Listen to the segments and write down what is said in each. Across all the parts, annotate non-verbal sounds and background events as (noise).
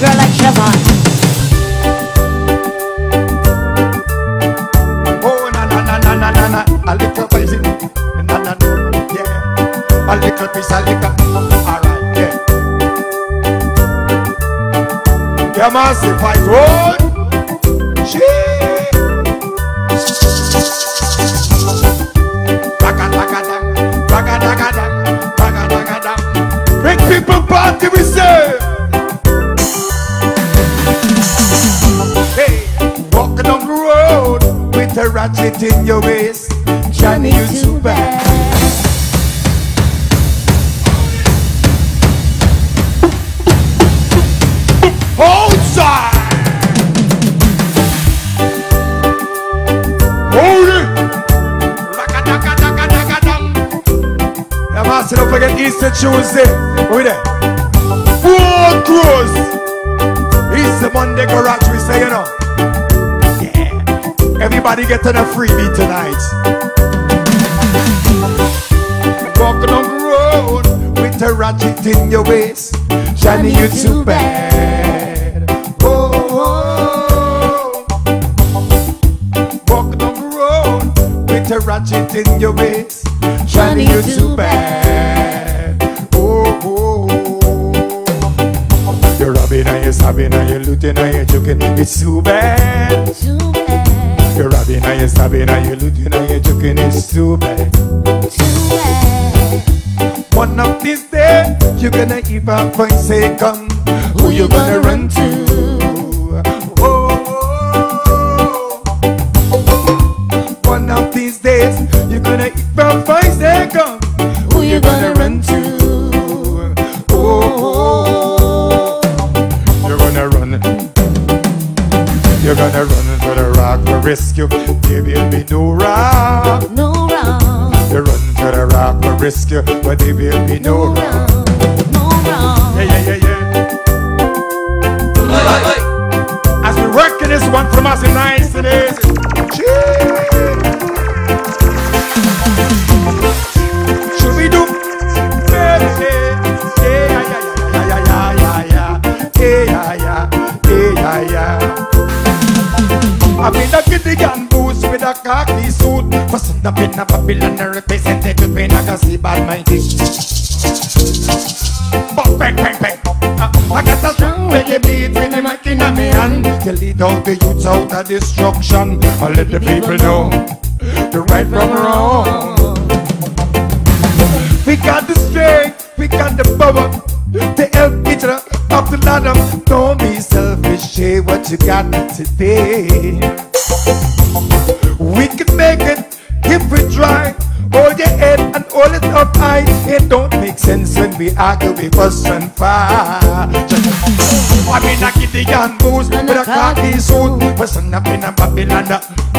girl like Trevor. a little piece of liquor. Alright, yeah. Yeah, massive fight. Ratchet in your waist. Johnny, you too bad. Outside! Hold it! Yeah, master, don't forget Easter Tuesday. Over there. Four crows. Easter Monday garage, we say, you know. Yeah. Everybody get on a freebie tonight. Walking on the road with a ratchet in your waist. Johnny, you too bad. Gonna say come. Who you gonna run to? Oh, oh, oh. One of these days, you're gonna even find say come. Who you gonna run to? Oh, oh, oh. you're gonna run. You're gonna run to the rock for rescue. There will be no rock. No wrong, You run to the rock for rescue, but there will be no no rock. Christmas nice 19 days. Should we do? I'm in a kitty gun boots with a khaki suit. To be a gossip by my. To lead all the youths out of destruction. I let the people know the right from wrong. We got the strength, we got the power to help each other up the ladder. Don't be selfish, share what you got today. We can make it if we try. Hold your head and hold it up high. It don't make sense when we argue, we fuss and fight. I'm in a Gideon boots with a khaki suit. Person up in a Babylon,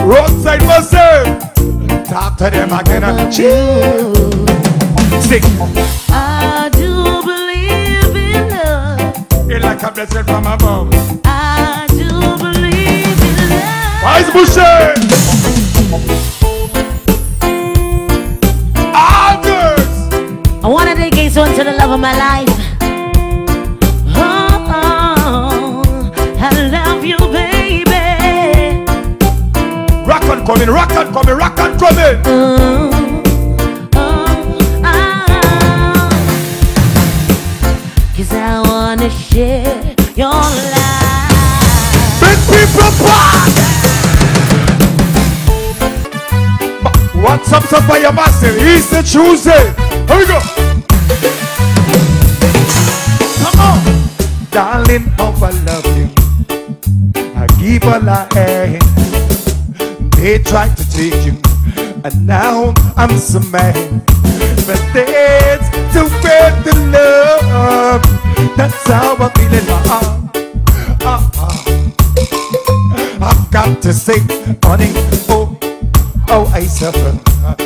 roadside myself. Talk to them again and chill. Sing. I do believe in love. It's like a blessing from above. I do believe in love. Wise Bushy! This one to the love of my life. Oh, oh, I love you, baby. Rock on coming, rock on coming, rock on coming! Oh, oh, ah. Cause I wanna share your life. Big people back! What's up, your master? Easter Tuesday. Here we go. Come on. Darling, how I love you. I give a lie. They tried to take you, and now I'm so mad. But there's the way to love. That's how I feel in my heart. Ah, ah. I've got to say, honey, oh, oh, I suffer.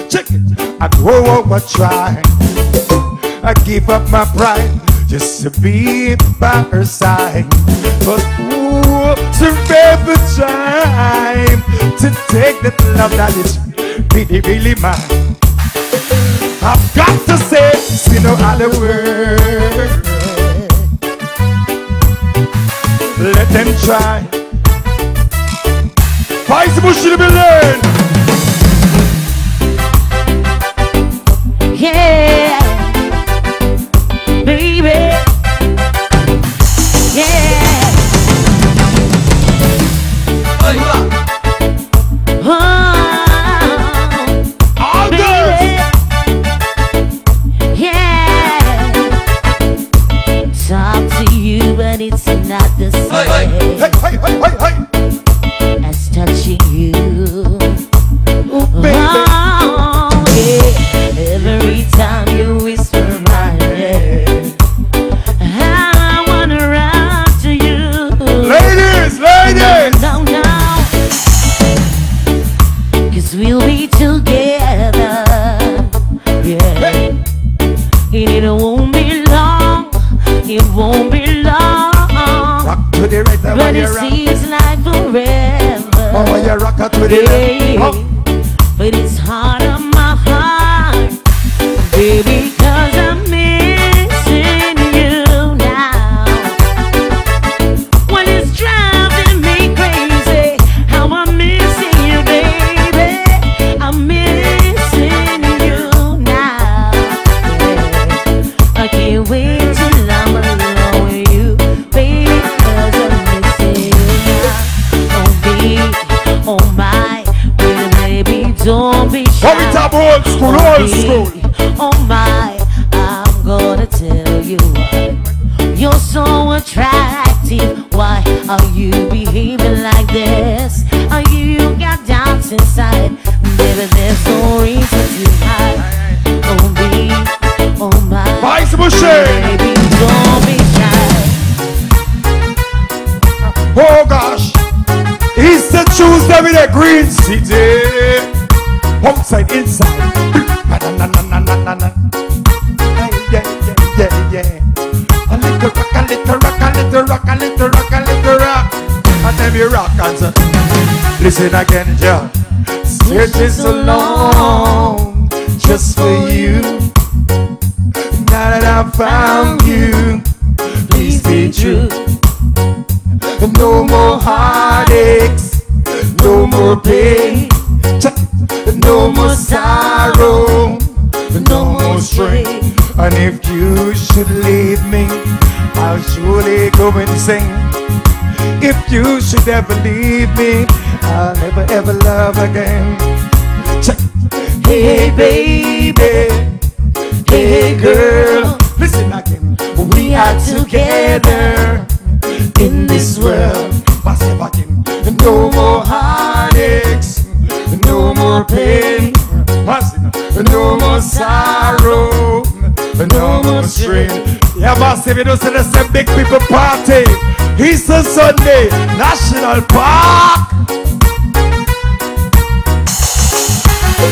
Check it. I grow I try. I give up my pride just to be by her side. But ooh, the time to take the love that is really, really mine. I've got to say, see no other word. let them try. Vice Bush in the building. Yeah, insane. If you should ever leave me, I'll never ever love again. Check. Hey baby, hey girl, listen again. We are together in this world. No more heartaches, no more pain, no more sorrow, no more strain. Yeah, massive, you know, so that's a big people party. Easter Sunday, National Park.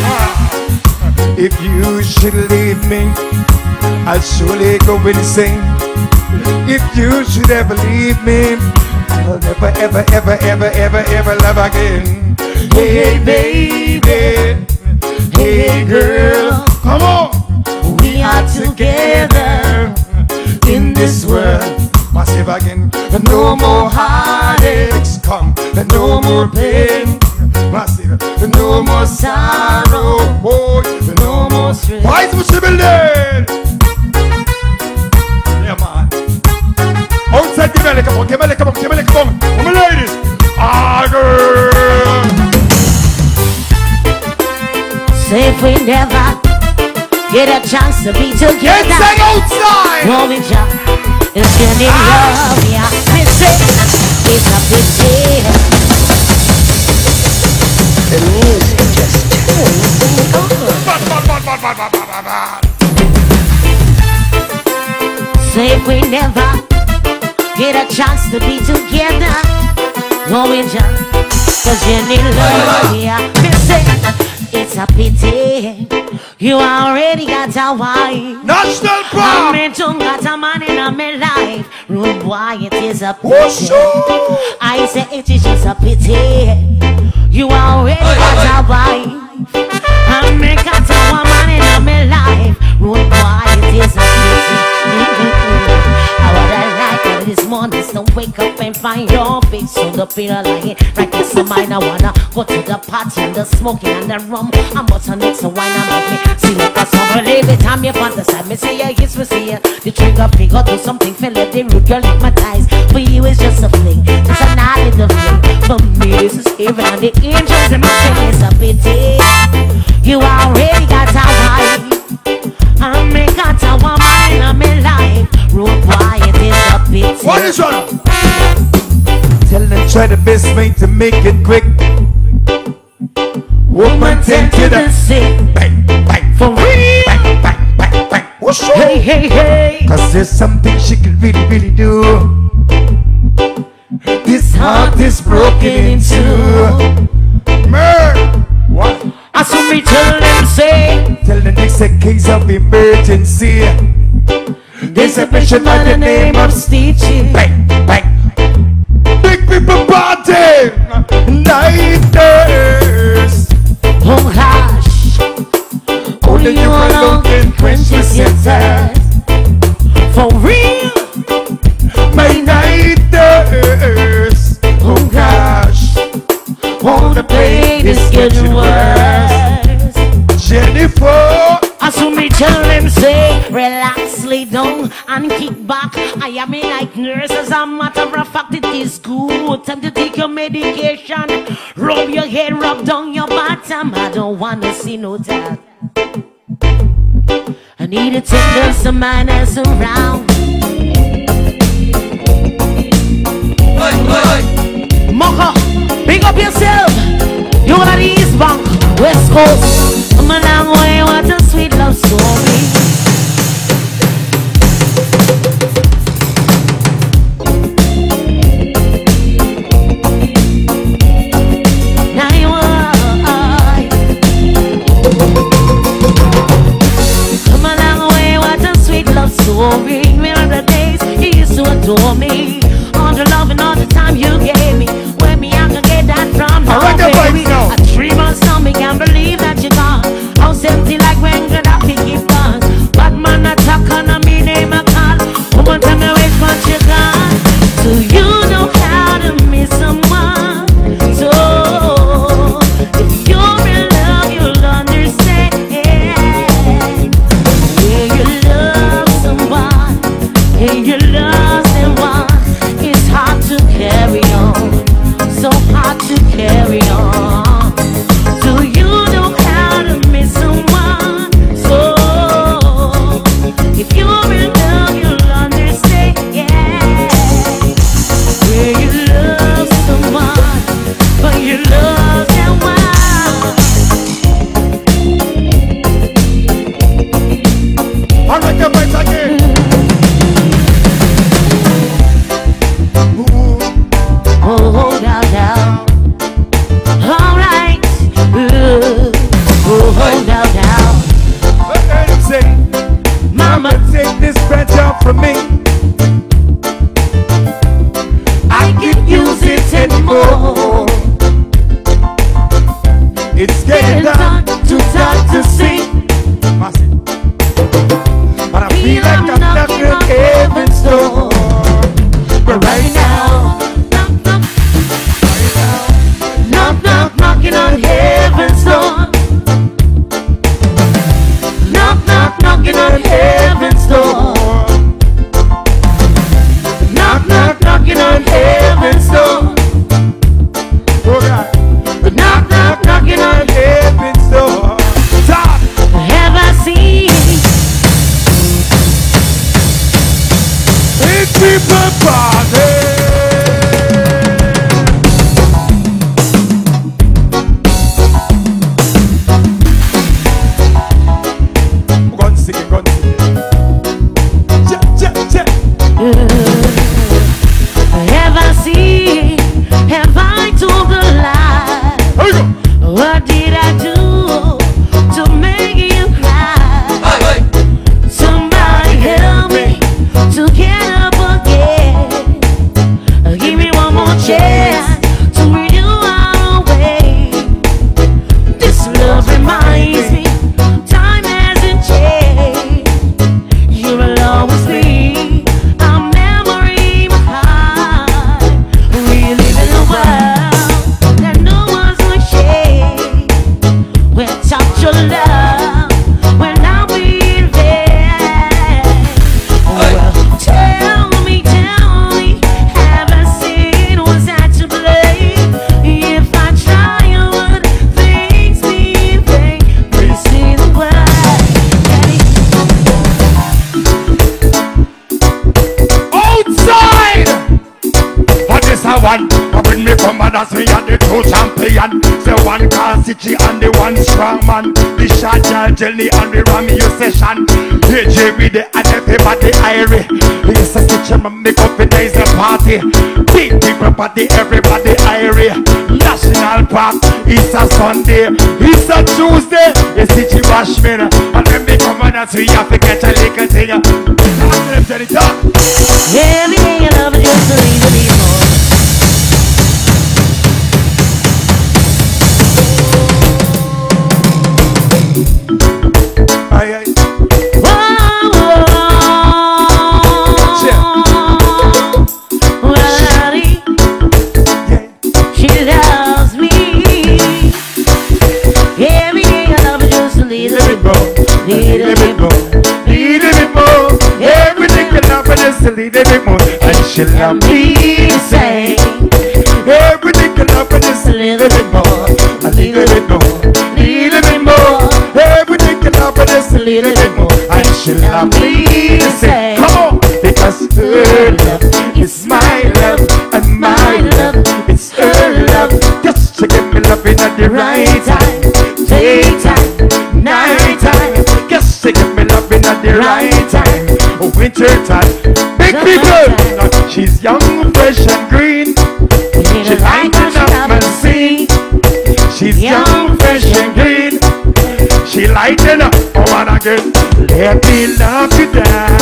Ah. If you should leave me, I'll surely go insane. If you should ever leave me, I'll never, ever, ever, ever, ever, ever love again. Hey, baby. Hey, girl. Come on. We are together in this world. Massive again. No more heartaches. Come. No more pain. Massive. No more sorrow. Oh, no more stress. Why is the building? Yeah, man. Outside, me a come on, give me a come on, give me a come on. Come on, ladies. Ah, girl. If we never get a chance to be together. Inside, outside. Won't be just it's getting Ah. love, yeah. Miss it, it's a pity. Bad, bad, bad, bad, bad, bad, bad, bad. Say if we never get a chance to be together. Won't be just cause you need love, yeah. Miss it, it's a pity. You already got a wife. National I Park. mean, got a man in my life. Rude boy, it is a Oh, pity. sure. I say it is just a pity. You already got a wife. I make a woman in my life. Rude boy, it is a pity. I (laughs) I this morning, so wake up and find your face on the pillow lying right next to mine. I wanna go to the party and the smoking and the rum. I'm next to wine and make me see what the summer. Every time you fantasize, me see you, yes, me see you. The trigger finger do something, feel it, the root, girl, hypnotize. For you, it's just a fling, it's a night little fling. For me, this is heaven and the angels in my say it's a pity. You already got a What is wrong? Tell them try the best way to make it quick. Woman tend to the sick. bang, bang, For real. bang, bang, bang, bang. What's wrong? Hey, hey, hey. Cause there's something she can really, really do. This heart is broken in two. Murder. What? I saw me tell them say. Tell the next a case of emergency. There's a patient by the name of Stitches. Bang, bang. Big people party. Nighters. Oh gosh. Only you alone can quench this your see no that. I need to take some manners around. Mocha, big up yourself. You are the East Bank, West Coast. I'm a long way, what a sweet love story. Jelly and the ram you session. AJ with the and everybody irie. It's a kitchen make up the days the party. Big people party, everybody irie. National Park, it's a Sunday, it's a Tuesday. It's City Bashman. And when me come and ask me, you happen just a little bit more, and she love me same. Everything can happen just a little bit more, a little bit more, little bit more. Everything can happen just a little bit more, and she love me the same. Come on, because her love is my love, and my love is her love. Just to give me loving at the right time, daytime, nighttime. Just to give me loving at the right time, winter time. Big people, she's young, fresh and green. She lighting up my scene. She's young, fresh and green. She lighting up oh, for one again. Let me love you down.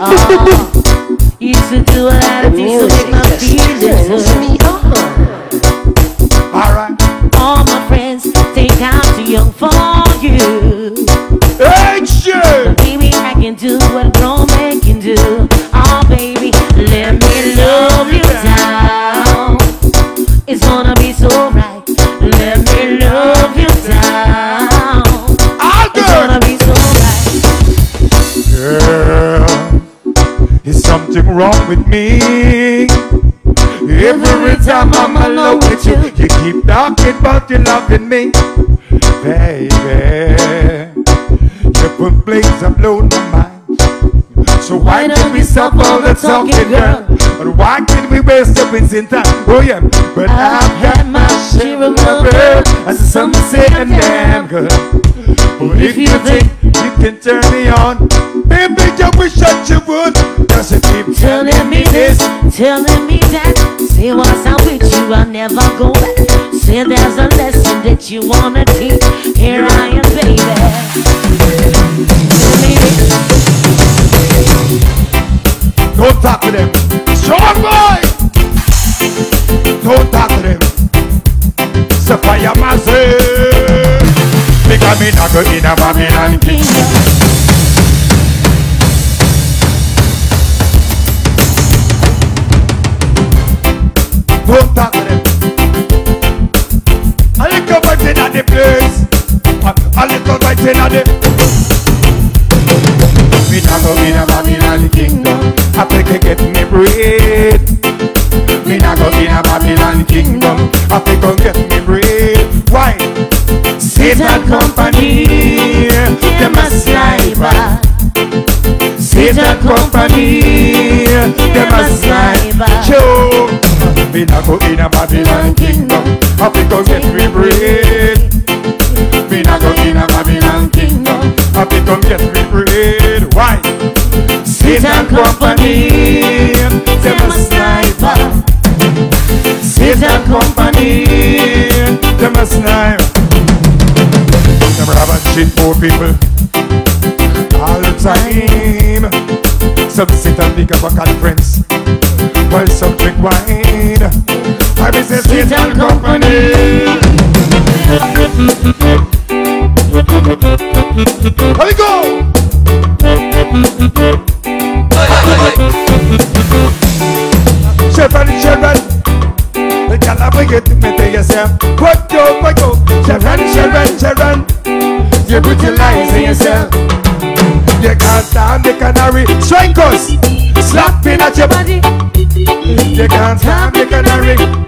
Uh. (laughs) with me? Every time I'm alone with you, you keep talking about you loving me, baby. You put blaze up blow my mind. So why can we stop all the talking, girl? But why can't we waste up in time? Oh yeah, but I've had my share of love, as some say a damn good. But if you think you can turn me on, baby, I wish that you would. Telling me that. Say once I'm with you, I'll never go back. Say there's a lesson that you wanna teach. Here I am, baby. Don't talk to them. Strong boy! Don't talk to them. Sapphire Massive. Because me not go in a Babylon kingdom. Don't talk to them. A little bit in the place. A, a little bit in the Me not go in a Babylon kingdom. I think you get me bread. Me not go in a Babylon kingdom. I think you get me bread. Why? Satan company, them a sniper. Satan company, them a sniper. Joe, me go in a Babylon kingdom. I think you get me bread. Me not go in a Babylon kingdom. I think you get me bread. Why? Satan company, them a sniper. Satan company, them a sniper. Them and cheat poor people all the time. Some sit and think of a conference while some drink wine. I miss a sweet and company. Here we go. Chevron, Chevron. The you think me to yourself. What go, what go. Chevron, Chevron, Chevron. You're brutalizing yourself. You can't stand the canary. Us. Slapping at your body. You can't stand the canary.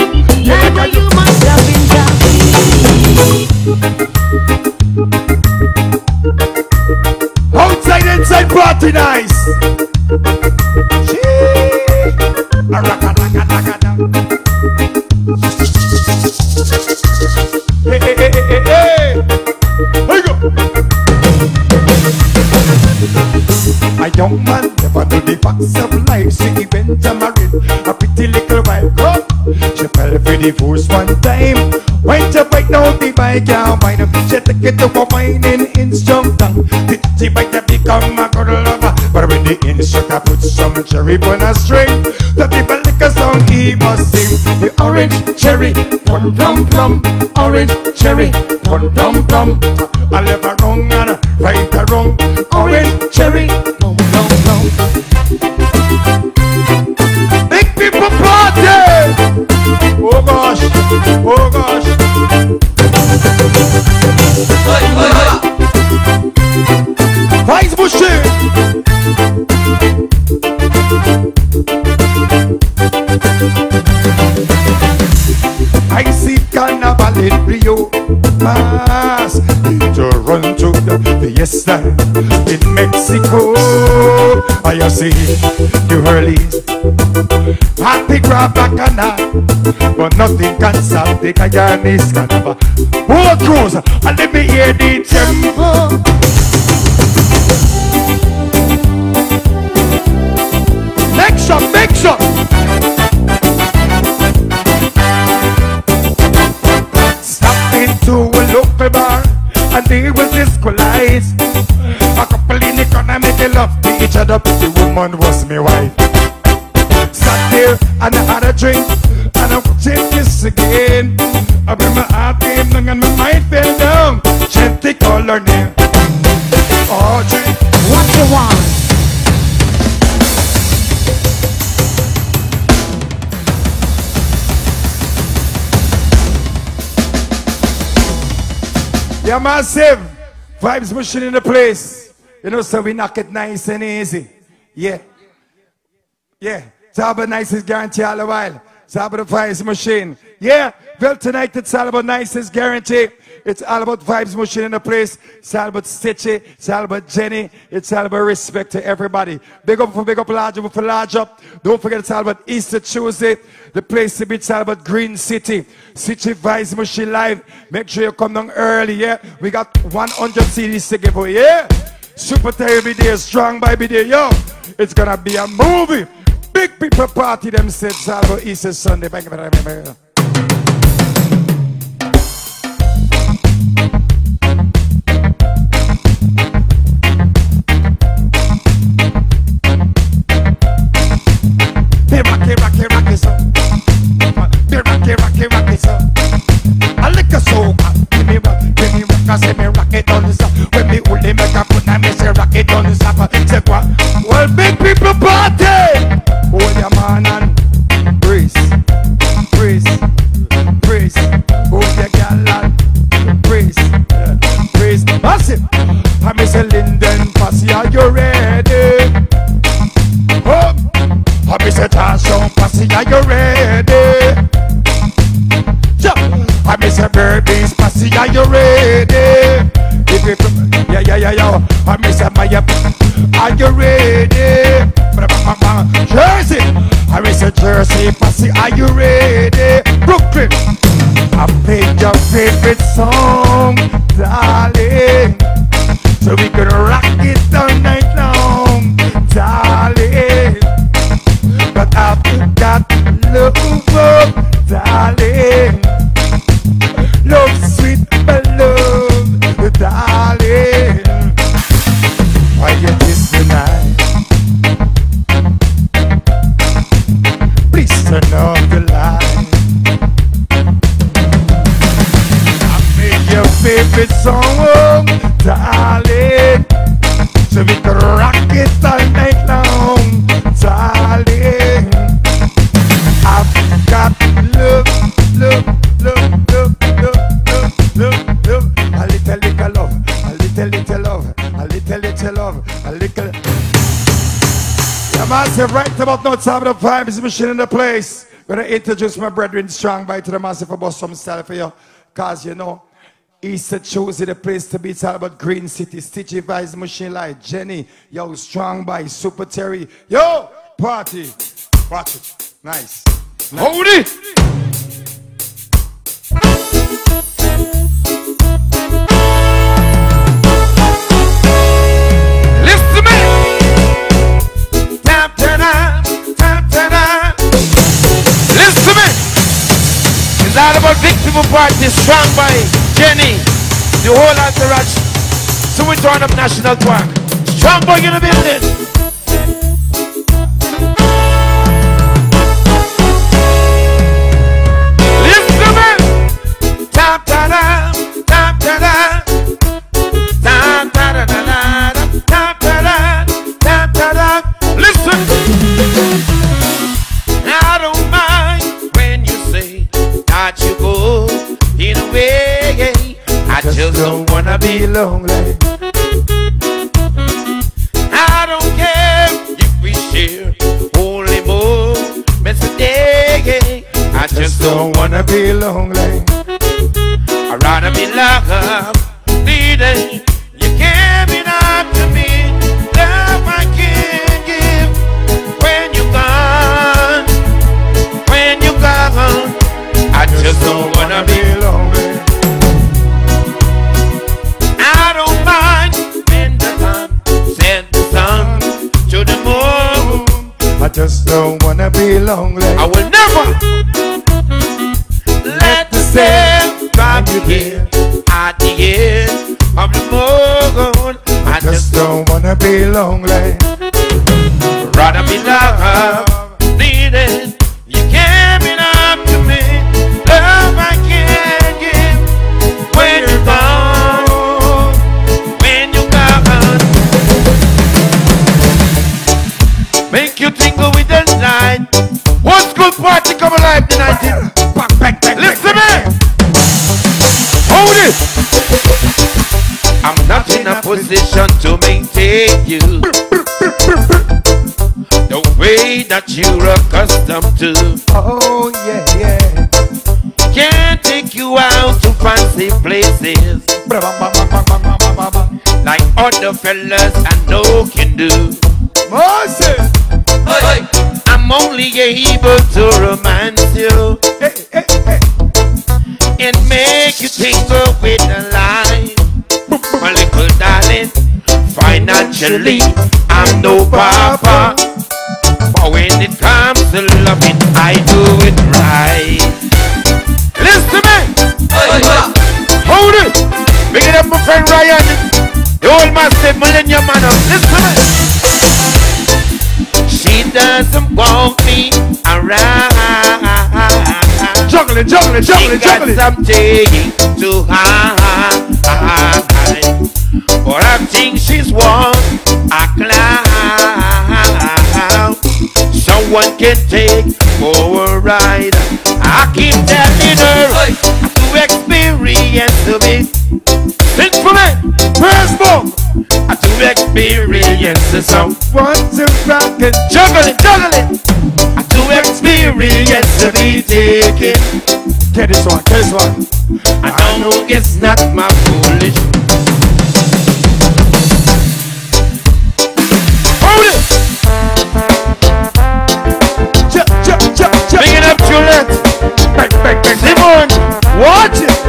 party nice. A. Hey, hey, hey, hey, hey. Here you go. A young man never knew the facts of life. She went to marry divorce one time. Went to bike now the bike can't find him. She took it to a mining instructor. Did she bike to become a girl lover? But when the instructor put some cherry on a string, the people like a song he must sing. The orange cherry, plum plum plum, orange cherry, plum plum plum. I left a wrong and right a wrong, orange cherry, plum plum plum. I see carnival in Rio. Mas in Toronto Fiesta in Mexico. I see New Orleans Happy grab bacana But nothing can stop the Guyanese carnival. World cruise And let me hear the tempo Next shot, next Stop into a local bar and they will disqualize. A couple in the corner make they love to each other, but the woman was my wife. Sat there and I had a drink and I'm watching this again. I bring my heart down and my mind fell down. Gently call her name. Audrey. What you want? Massive. Vybz machine in the place. You know, so we knock it nice and easy. Yeah. Yeah. Talbot Nice is guarantee all the while. Talbot the machine. Yeah. Well, tonight it's all about nice is guarantee. It's all about Vybz machine in the place. It's all about Stitchie. It's all about Jenny. It's all about respect to everybody. Big up for big up, large up for large up. Don't forget it's all about Easter Tuesday. The place to be it's all about Green City. Stitchie Vybz Machine Live. Make sure you come down early, yeah? We got 100 CDs to give away, yeah? Super Terry be there, Strong Boy be there, yo. It's gonna be a movie. Big people party them said it's all about Easter Sunday. Bang. Like a soca. Give me rock, give me rock, I say me rock it on the top. When me only make a put, I me say rock it on the top. Say what? Well, big people party. Hold your man and brace, brace, brace. Hold your gal and brace, brace. Massive. I miss a Linden Passy, are you ready? Oh, I miss a Tasha Passy, are you ready? I miss a birthday, Spassy, are you ready? If it yeah, yeah, yeah, yeah. I miss a Maya, are you ready? Jersey, I miss a Jersey, Spassy, are you ready? Brooklyn, I played your favorite song, darling, so we can rock it down. The. I your favorite song, oh, darling. So we can rock it massive, right about top of the Vybz machine in the place. Gonna introduce my brethren Strong Boy to the massive for some style for you. Cause you know, Easter chosen the place to be. It's all about Green City, Stitchie Vybz, Machine Light, Jenny, yo, Strong Boy Super Terry, yo, party, watch it, nice. Hold it. About big people party, Strong Boy Jenny, the whole entourage. So we turn up national park. Strong boy in the building. Don't wanna be lonely. I don't care if we share only moments a day. I just don't wanna be. be lonely. I'd rather be loved, needed. Be lonely. I will never let the sun drop you here at the end of the moon. I Just don't wanna be lonely. rather be loved, position to maintain you the way that you're accustomed to. Oh yeah, yeah. Can't take you out to fancy places like other fellas I know can do. Moses. I'm only able to romance you Hey, hey, hey. and make you tingle with the line. My little darling, financially, I'm no papa. But when it comes to loving, I do it right. Listen to me. Hold it. Bring it up, my friend Ryan. The old master millennium man. Listen to me. She doesn't want me around. Juggling, juggling, She juggling, got juggling. something to But I think she's one a clown. Someone can take for a ride. I keep telling her to experience a bit. Think for me, first book. To experience some One, two, rock and juggling, juggling. To experience the be taken. Get this one, get this one. I don't know, it's not my foolish. Hold it! Jump, jump, jump, jump. Bring it up, Juliet. Bang, bang, bang. Simon, Watch it.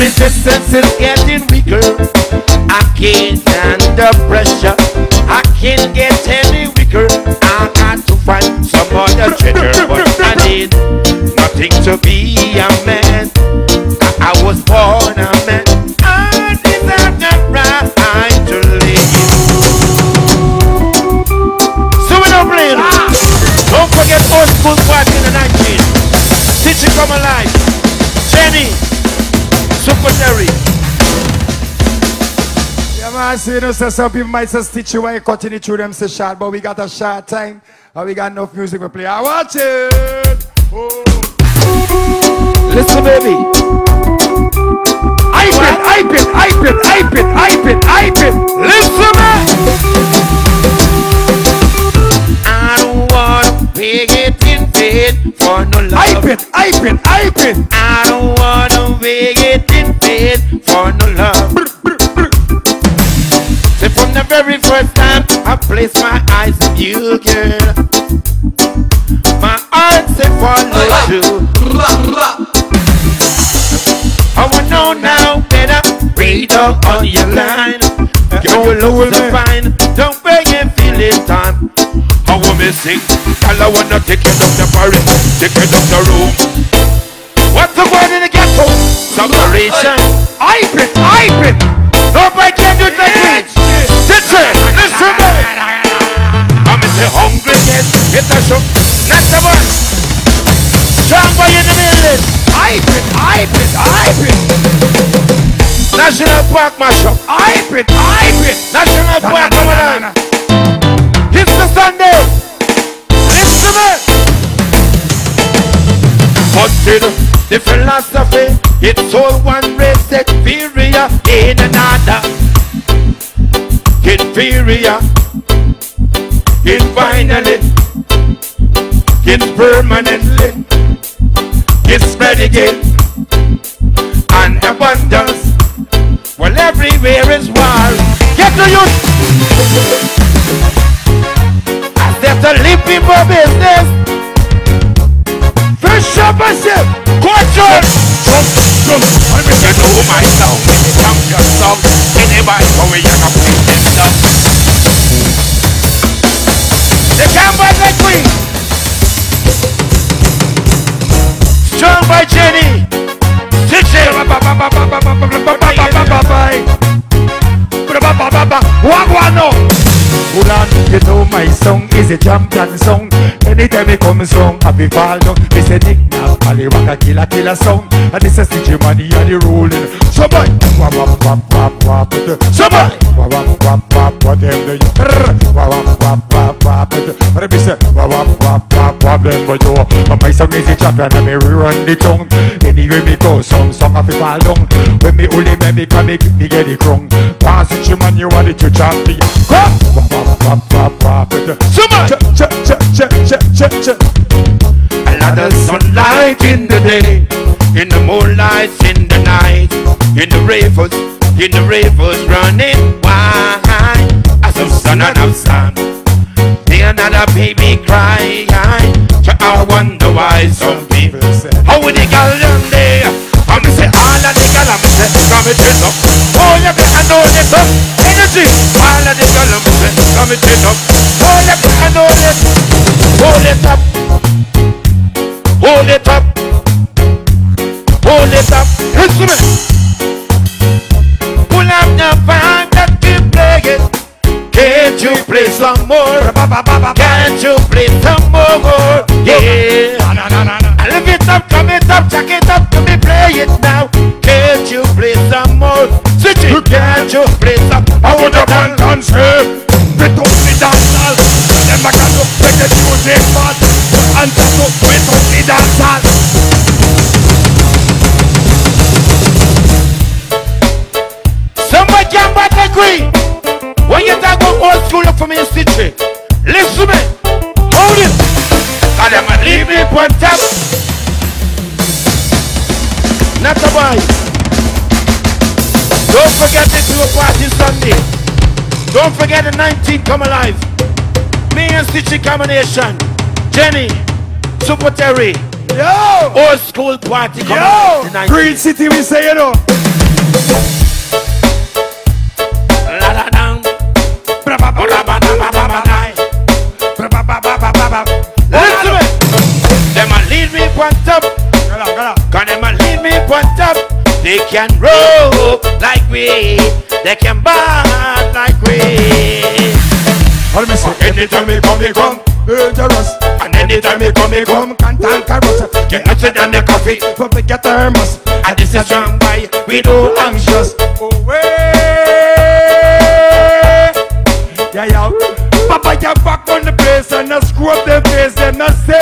resistance is getting weaker. I can't stand the pressure. I can't get so you know, so some people might say stitch you while you cutting it through them say short, but we got a short time and we got enough music to play. I watch it. Oh. Listen, baby. Hype it, hype it, hype it, hype it, hype it, hype it. Listen, man. I don't wanna pay it in vain for no love. Hype it, hype it, hype it. I don't wanna pay it in vain for no love. Say from the very first time I placed my eyes on you, girl. My heart said follow you. I wanna know now better. Read up on your line. Girl, you look so fine. Don't beg and feel it time. I want me sing. Girl, I wanna take you down the party, take you down the room. What's the word in the ghetto? Separation. Hype it, yes. It's a show. Not the one. Strong boy in the building. Hype it, hype it, hype it. National Park mashup. Hype it, hype it. National Na, Park come on. It's the Sunday. Listen to me. Busted the philosophy. It's all one race, inferior in another. Inferior. It finally. It's permanently. It's spread again. And abundance. Well, everywhere is war. Get to you. There's a leap for business. Fish up myself. Question. Jump, jump. I mean, you know my song. When you come your song. Anybody go where you can play them song. They can't buy like queen. Strong Boy Jenny. Stitch Wagwano. Ulan, you know my song is a champion song. Anytime it comes wrong, I be fall down. Me say Nick now, Ali Waka killer killer song. And this is the money and the rolling. Somebody, wap wap wap wap wap. Somebody, wap wap wap wap wap them the wap wap wap wap wap. But me say wap wap wap wap wap them but yo. But my song is a champion and me run the tongue. Anyway me go, song song I fi fall down. When me only me me make me get it wrong. Pass it, man, you are the champion. Come, Somebody. A lot of sunlight in the day, in the moonlight, in the night, in the rivers, in the rivers running wide. As of sun and of sun, they another baby cry. I wonder why some people say, How would the girl them there? I'm say all of the say, come it turn up. Oh, you better know this. Energy. All of the girl I'm say, come it up. Oh, you better. Hold it up. Hold it up. Hold it up. Listen to me. Pull up the vibe that you play it. Can't you play some more? Can't you play some more? Yeah. Na na na na. I lift it up, come it up, check it up, let me play it now. Can't you play some more? Switch it, can't you play some? I want to man can the music bad And up we took the dance hall Somebody can back agree. When you talk about old school up for me in Stitchie, listen to me. Hold it. And them a leave me on top. Not a boy. Don't forget the two party Sunday. Don't forget the 19th come alive. Ghanaian stitching combination. Jenny, Super Terry. Yo! Old school party. Yo! Green City, we say, you know. They can roll like we, they can band like we. All me say, Anytime me come, me come. dangerous. And anytime me come, me come. Cantankerous. Get nothing on the coffee. But we get thermos. And this is strong boy. We do anxious. Oh, Away. Yeah, yeah. Papa, you back on the place and I screw up the face and I say,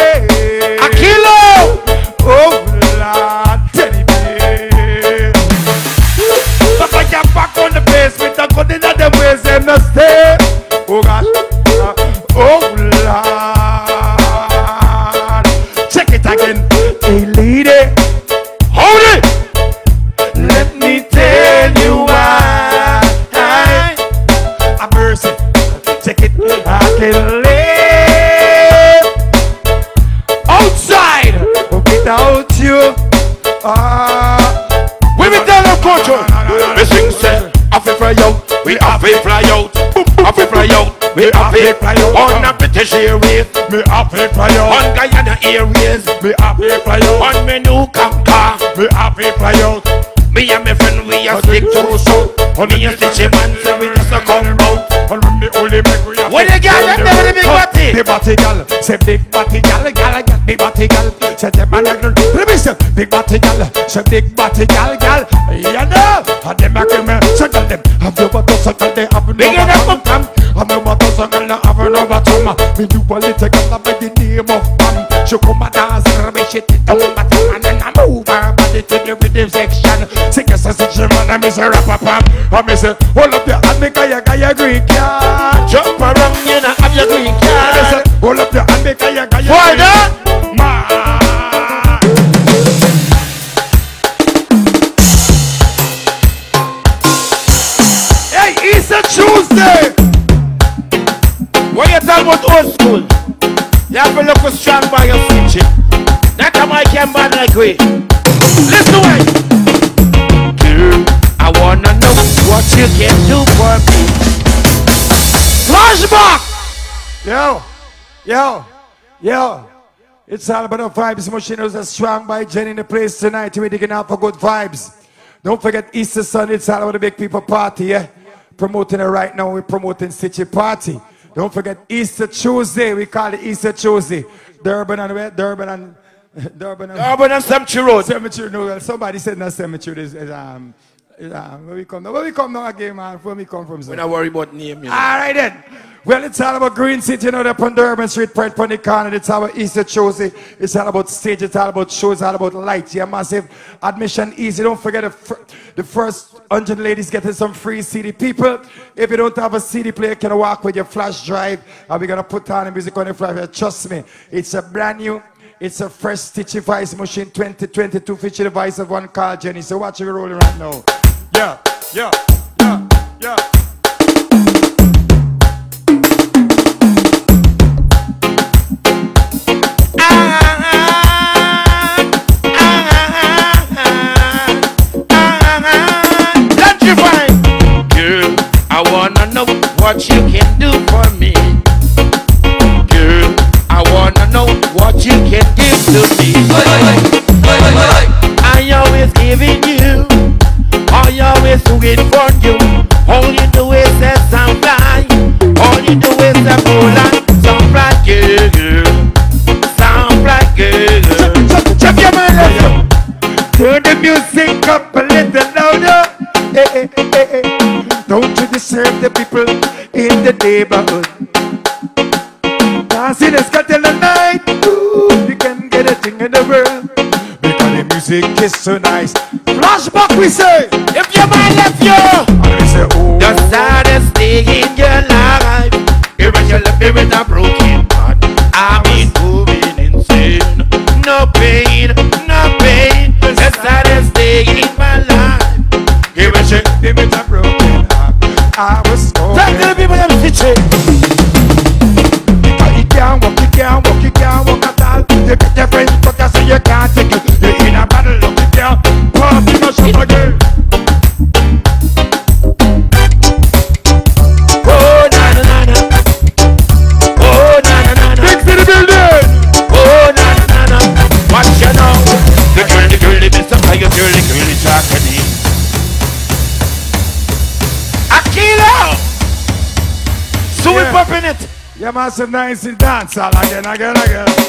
Airways. Me happy fly out. On Guyana Airways. Me happy fly out. On me new Conquer. Me happy fly out. Me and my friend, we a stick to so. Me and Stitchie The body gal, say big body gal, gal, gal, big body gal. Say them a girl, let me say big body gal, say big body gal, gal. You know, and them a me, say tell them, have you but so tell them have it up, bottom. Have no but so girl have no bottom. Me do a little girl by the name of Pam. She come a dance and me shit it up bottom and then I move her body to the rhythm section. Sing a sausage man and me say rap a pam. And me say hold up your hand, me kaya kaya Greek cat. Jump around, you hand, me kaya kaya Why Greek that? Man. Hey, it's a Tuesday. When you talk about old school, you have to look strong by your future. That time I can bad like we. Listen it. Girl, I wanna know what you can do for me. Flashback! Yo, yo, yo. It's all about the vibes. Machine is a Strong Boy Jenny in the place tonight. We're digging out for good vibes. Don't forget Easter Sunday. It's all about the big people party, yeah? Promoting it right now. We're promoting City Party. Don't forget Easter Tuesday. We call it Easter Tuesday. Durban and where? Durban and (laughs) Durban and Urban and Cemetery Road. Cemetery. No, somebody said that cemetery is um, um, where we come now. Where we come now again, man? Where we come from? sir? We not worried about name, you know. All right then. Well, it's all about Green City, you know, on Durban Street, right on the corner. It's our Easter Tuesday. It's all about stage. It's all about shows. It's all about lights. Yeah, massive admission easy. Don't forget the, fir- the first 100 ladies getting some free CD. People, if you don't have a CD player, can walk with your flash drive. And we're going to put on the music on the flash drive. Trust me, it's a brand new, it's a fresh Stitchie Vybz Machine 2022 feature device of one called Jenny. So watch it rolling right now. Yeah, yeah, yeah, yeah. Girl? I wanna know what you can do neighborhood? Dancing a scuttle the night. Ooh, you can get a thing in the world. Because the music is so nice. Flashback, we say. Massive nice in dance all again, again, again.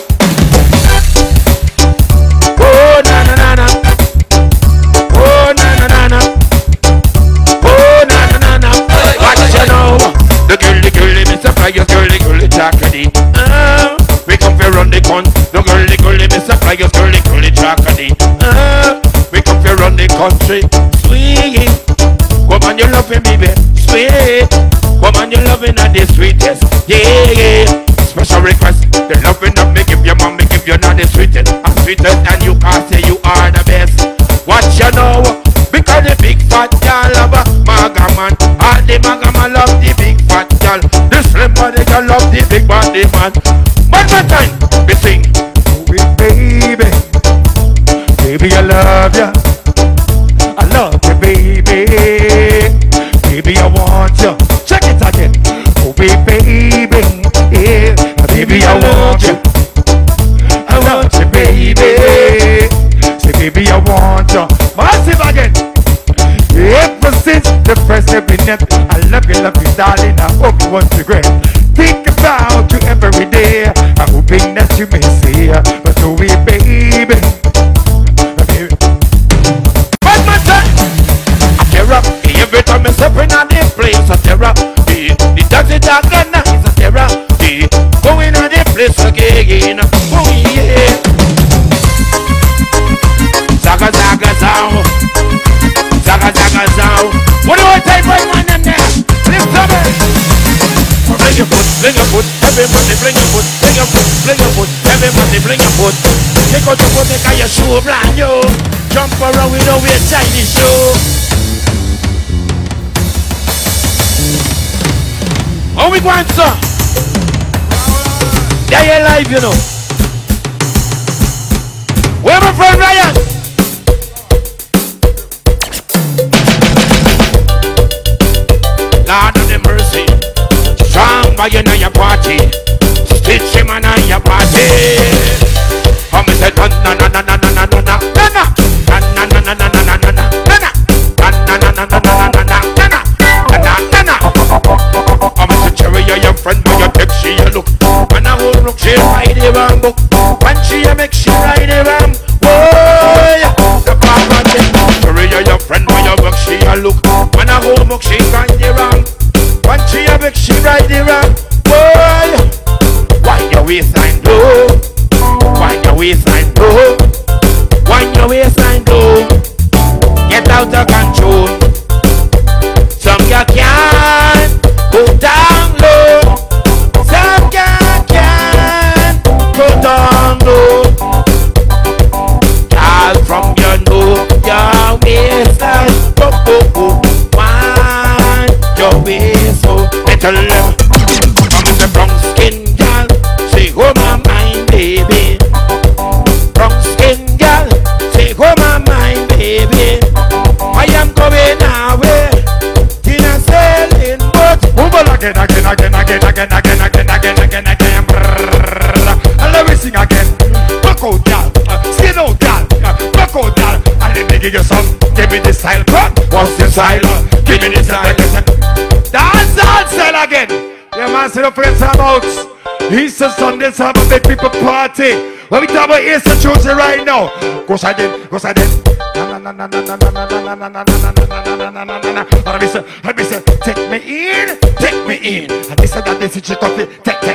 Body man. One more time, we sing. Sweet baby, baby, I love ya. I love you, baby. Baby, I want you. Check it again. Oh, baby, yeah. Baby, I want everybody bring your foot, bring your foot, bring your foot, everybody bring your foot. Take out your foot, make out your shoe brand new. Jump around with no weird tiny shoe. How we going, sir? They ain't live, you know. Where my friend Ryan? Lord of the mercy. Strong Boy you know your party. alta again, again, again, again, again, again. And let me sing again. Rock out, y'all. Skin out, y'all. Out, y'all. And let me give you some. Give me the style, cut. What's the style? Give me the style. Dance, dance, style again. Yeah, man, see the friends about Easter Sunday, a big people party. When we talk about Easter Tuesday right now, go side in, go side in. But I miss I miss take me in, take me in. I this and that this is take take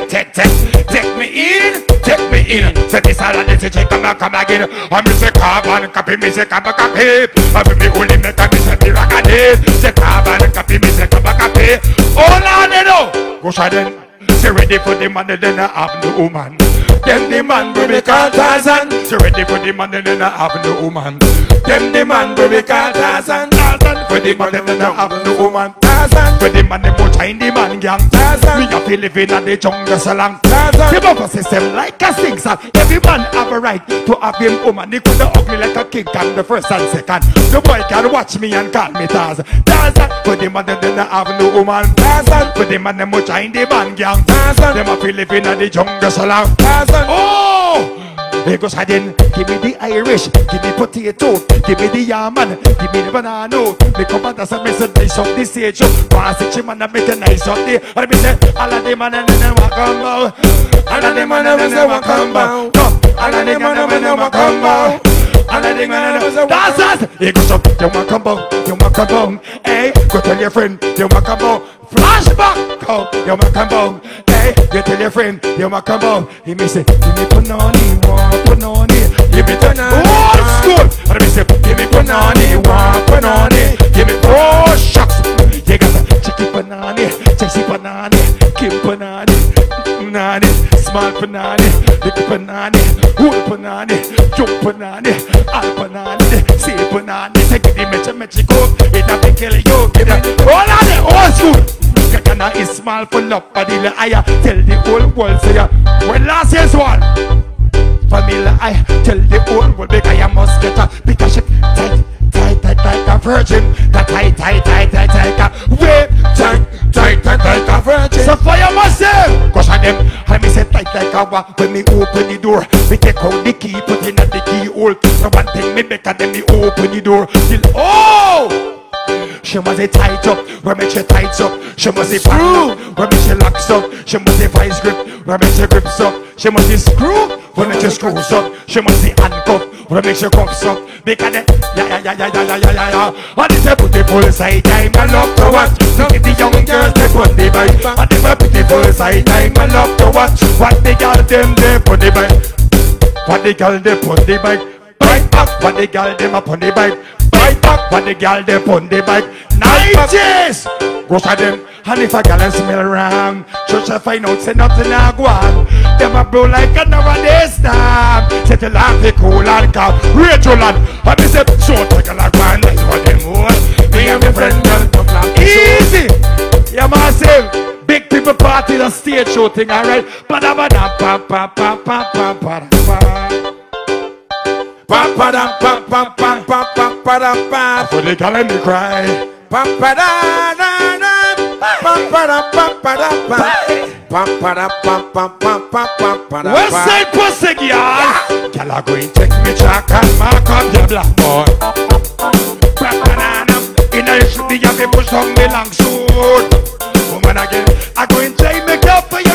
take take take me in, take me in. Say this and that this is come come again. I miss a carbon copy, miss a copy copy. I be me only make a miss a rock and it. Say carbon copy, miss a copy copy. All I know, go shine. Say ready for the money, then I have no woman. Them the man we be call Tarzan. She ready for the man, then I have no woman. Them the man we be call Tarzan. Tarzan for the man, then I have no woman. Tarzan for the man, them more in the man gang. Tarzan we have to live in the jungle so long. Tarzan the buffer system like a sing song. Every man have a right to have him woman. He could hug me like a king can the first and second. The boy can watch me and call me Tarzan. Tarzan for the man, then I have no woman. Tarzan for the man, them more in the man gang. Tarzan them have to live in the jungle so long. Tarzan oh. Goes hiding. Give me the Irish. Give me potato. Give me the yam man. Give me the banana. Me come out as a mess and nice up the stage. Pass it, man, and make a nice up there. And me say, all of them and then walk on bow. All of them man and then walk on bow. All of them and then walk on bow. Them man dancers. He goes up, you want come bow, you want come. Hey, go tell your friend, you want come. Flashback, come, you want come. Hey, you tell your friend, you want come. He may say, give me punani, want punani. Give me punani. Old school. And me say, give me punani, want punani. Give me oh shucks. You got chicky banana, sexy banana, Kim banana, banana, small banana, big banana, whole banana, jump banana, all banana, see banana, take it in Mexico, it a big kill you, give it all on the old school. Kakana is small for love, the higher, tell the whole world, say, ya, when last year's one. Family, I tell the whole world, because I must get a, because she tight, tight, tight, tight, a virgin, the tight, tight, tight, tight, tight, a way, tight, tight, tight, tight, a virgin. So fire myself, cause I them, and me say tight like a wa, when me open the door, me take out the key, put in at the keyhole. So one thing me better than me open the door, till oh. She must say tight up, where me she tights up. She must say screw, where me she locks up. She must say vice grip, where me she grips up. She must say screw, where me she screws up. She must say handcuff, where me she cuffs up. Because the, yeah, yeah, yeah, yeah, yeah, yeah, yeah, yeah. And it's a beautiful side time, I love to watch. Look at the young girls, they put the bike. And it's a beautiful side time, I love to watch. What the girl them, they put the bike. What the girl they put the bike. Bike back, what the girl them up on the bike. Back, what the girl they put the bike. Nineties! Go for them, and if a girl smell wrong, just to find out say nothing a go on. Them a blow like a nowadays time. Say to laugh, they cool and calm. Rachel and and me say, so take a like one, that's what them want. Me and my friend girl come like easy. Yeah, massive. Big people party, the stage show thing, alright. Ba-da ba-da, pa pa pa pa pa pa pa. Pa pa da pa pa pa pa pa pa da pa. For the girl and me cry. Pa pa da da da. Pa pa da pa pa da pa. Pa pa da pa pa pa pa pa pa da West side pussy, girl. Girl, I go and take me chalk and mark up your black boy. Black banana. In a should be have to push on me long suit. Woman again, I go and take me up for your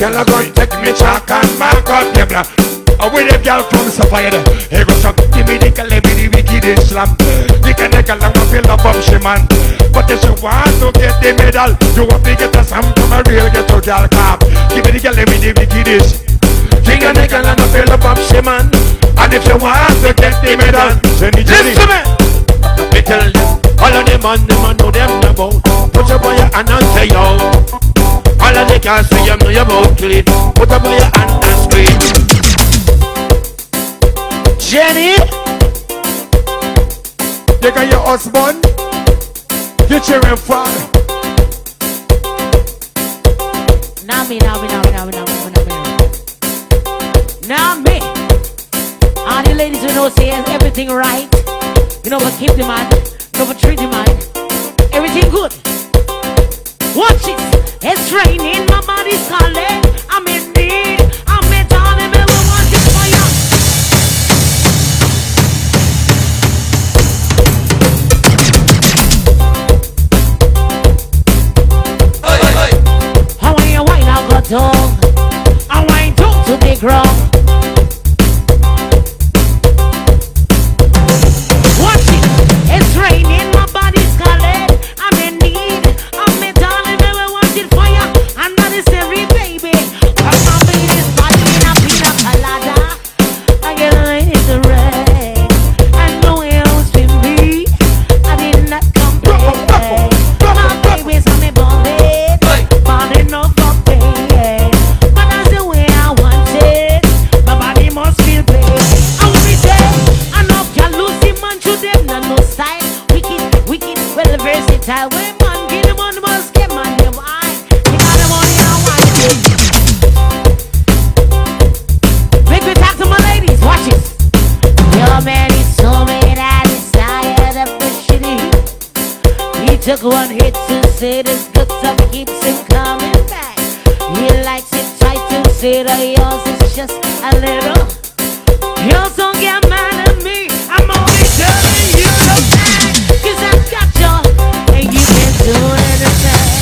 girl, I go and take me chalk and mark up your black. I oh, with the girl from Sapphire. He goes up, give me the girl, give me the wicked Islam. The kind of girl I want feel love from she man. But if she want to get the medal, you want to get a some from a real ghetto girl cop. Give me the girl, give me the wicked. King and the girl I feel up up she man. And if you want to get the medal, Jenny Jenny. Listen to me. Me tell you, all of them man, them I know them about. Put up on your hand and say yo. All of the girls say you know your mouth clean. Put up your hand and scream. Jenny, you got your husband. Now me, now me, now me, now me, now me, now me, now me. All the ladies who know say everything right. You know, but keep the man, you know, but treat the man. Everything good. Watch it. It's raining, my body's calling. I'm in need. I'm in darling, but I want this fire. Hey, hey. I want you wine, I'll go to. I want you to be grown. Took one hit to say this good stuff keeps him coming back. He likes it tight to say that yours is just a little. Yours don't get mad at me. I'm only telling you the fact. Cause I got your, and you can't do anything.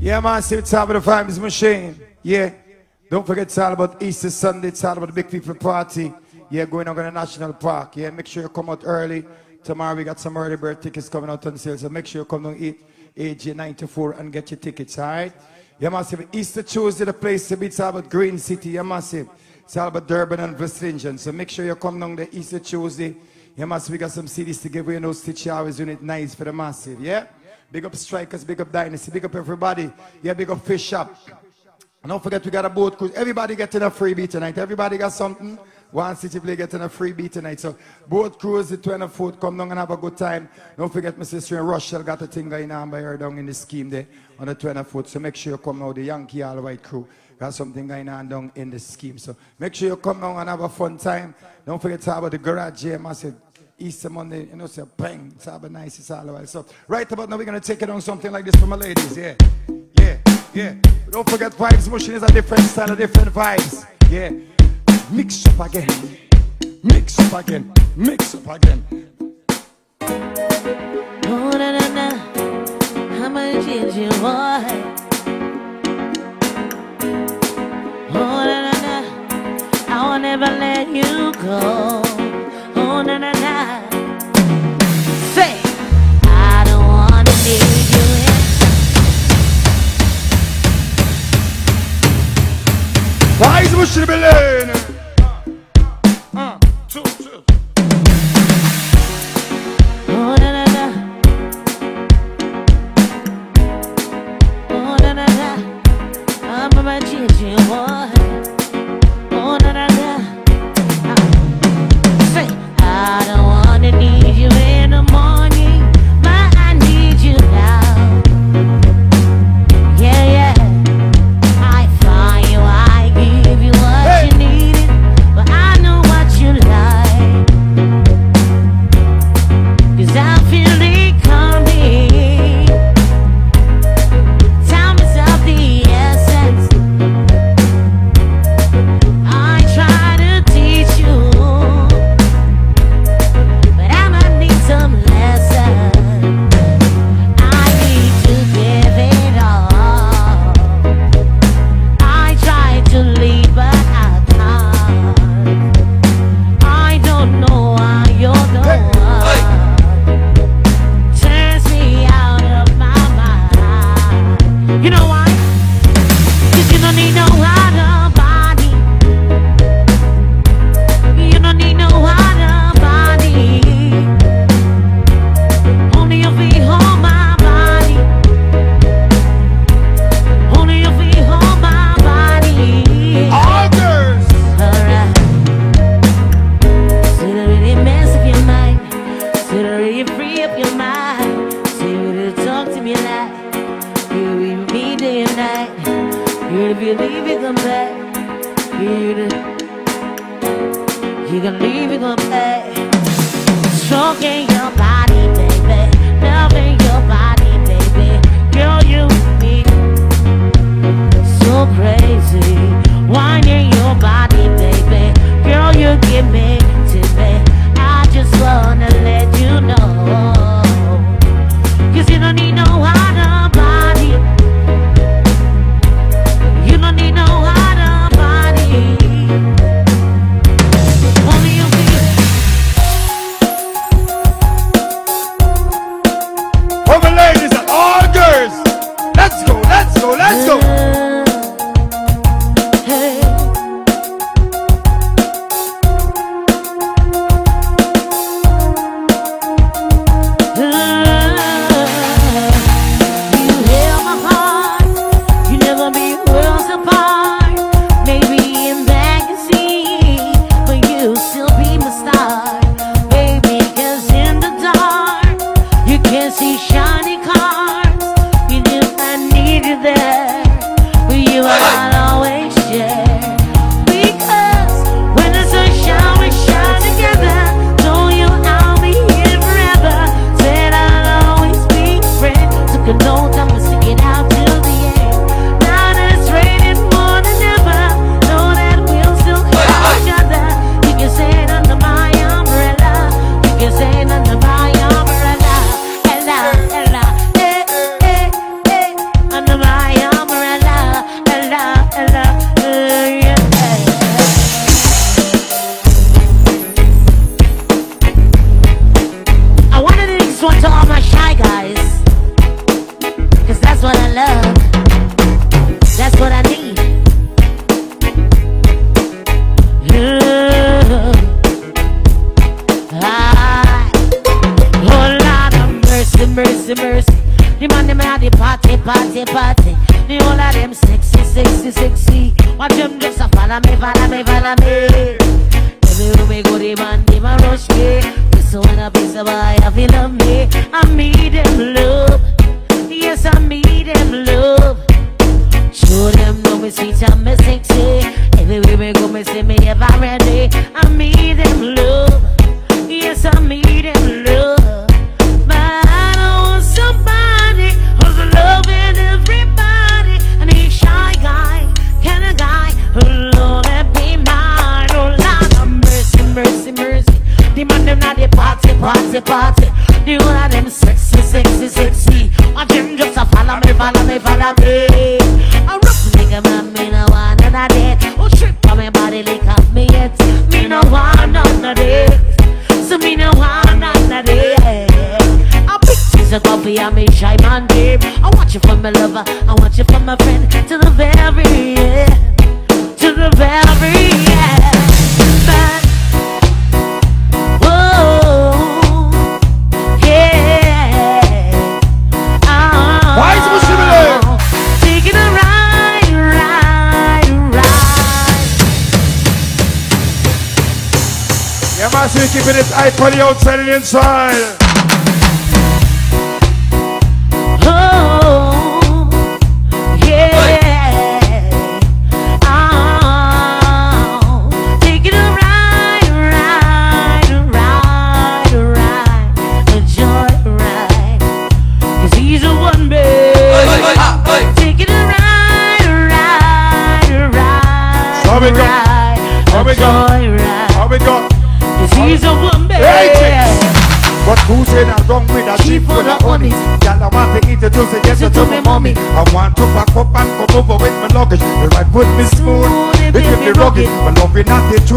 Yeah, man, see it's all about the Vybz Machine. Yeah. Don't forget it's all about Easter Sunday, it's all about the big people party. Yeah, going on to the National Park. Yeah, make sure you come out early. Tomorrow we got some early bird tickets coming out on sale. So make sure you come down eat AJ 94 and get your tickets, alright? Yeah, massive. Easter Tuesday, the place to be. It's all about Green City. Yeah, massive. It's all about Durban and Vlissengen. So make sure you come down the Easter Tuesday. Yeah, massive. We got some CDs to give away. You know, Stitch always doing it nice for the massive. Yeah? Big up Strikers, big up Dynasty, big up everybody. Yeah, big up Fish Shop. And don't forget we got a boat cruise. Everybody getting a freebie tonight. Everybody got something. One city play getting a freebie tonight. So boat cruise the 24th. Come down and have a good time. Don't forget my sister in Rochelle got a thing going on by her down in the scheme there on the 24th. So make sure you come now. The Yankee All White crew got something going on down in the scheme. So make sure you come down and have a fun time. Don't forget to have about the garage here. Massive Easter Monday, you know, say bang, it's all nice, it's all right. So right about now we're gonna take it on something like this for my ladies, yeah. Yeah, yeah. Don't forget vibes motion is a different style, a different vibes. Yeah. Mix up again. Mix up again. Mix up again. Oh, na na na, I'm gonna change you, boy. Oh, na na na, I will never let you go. Oh, na na na. I'm should be learning.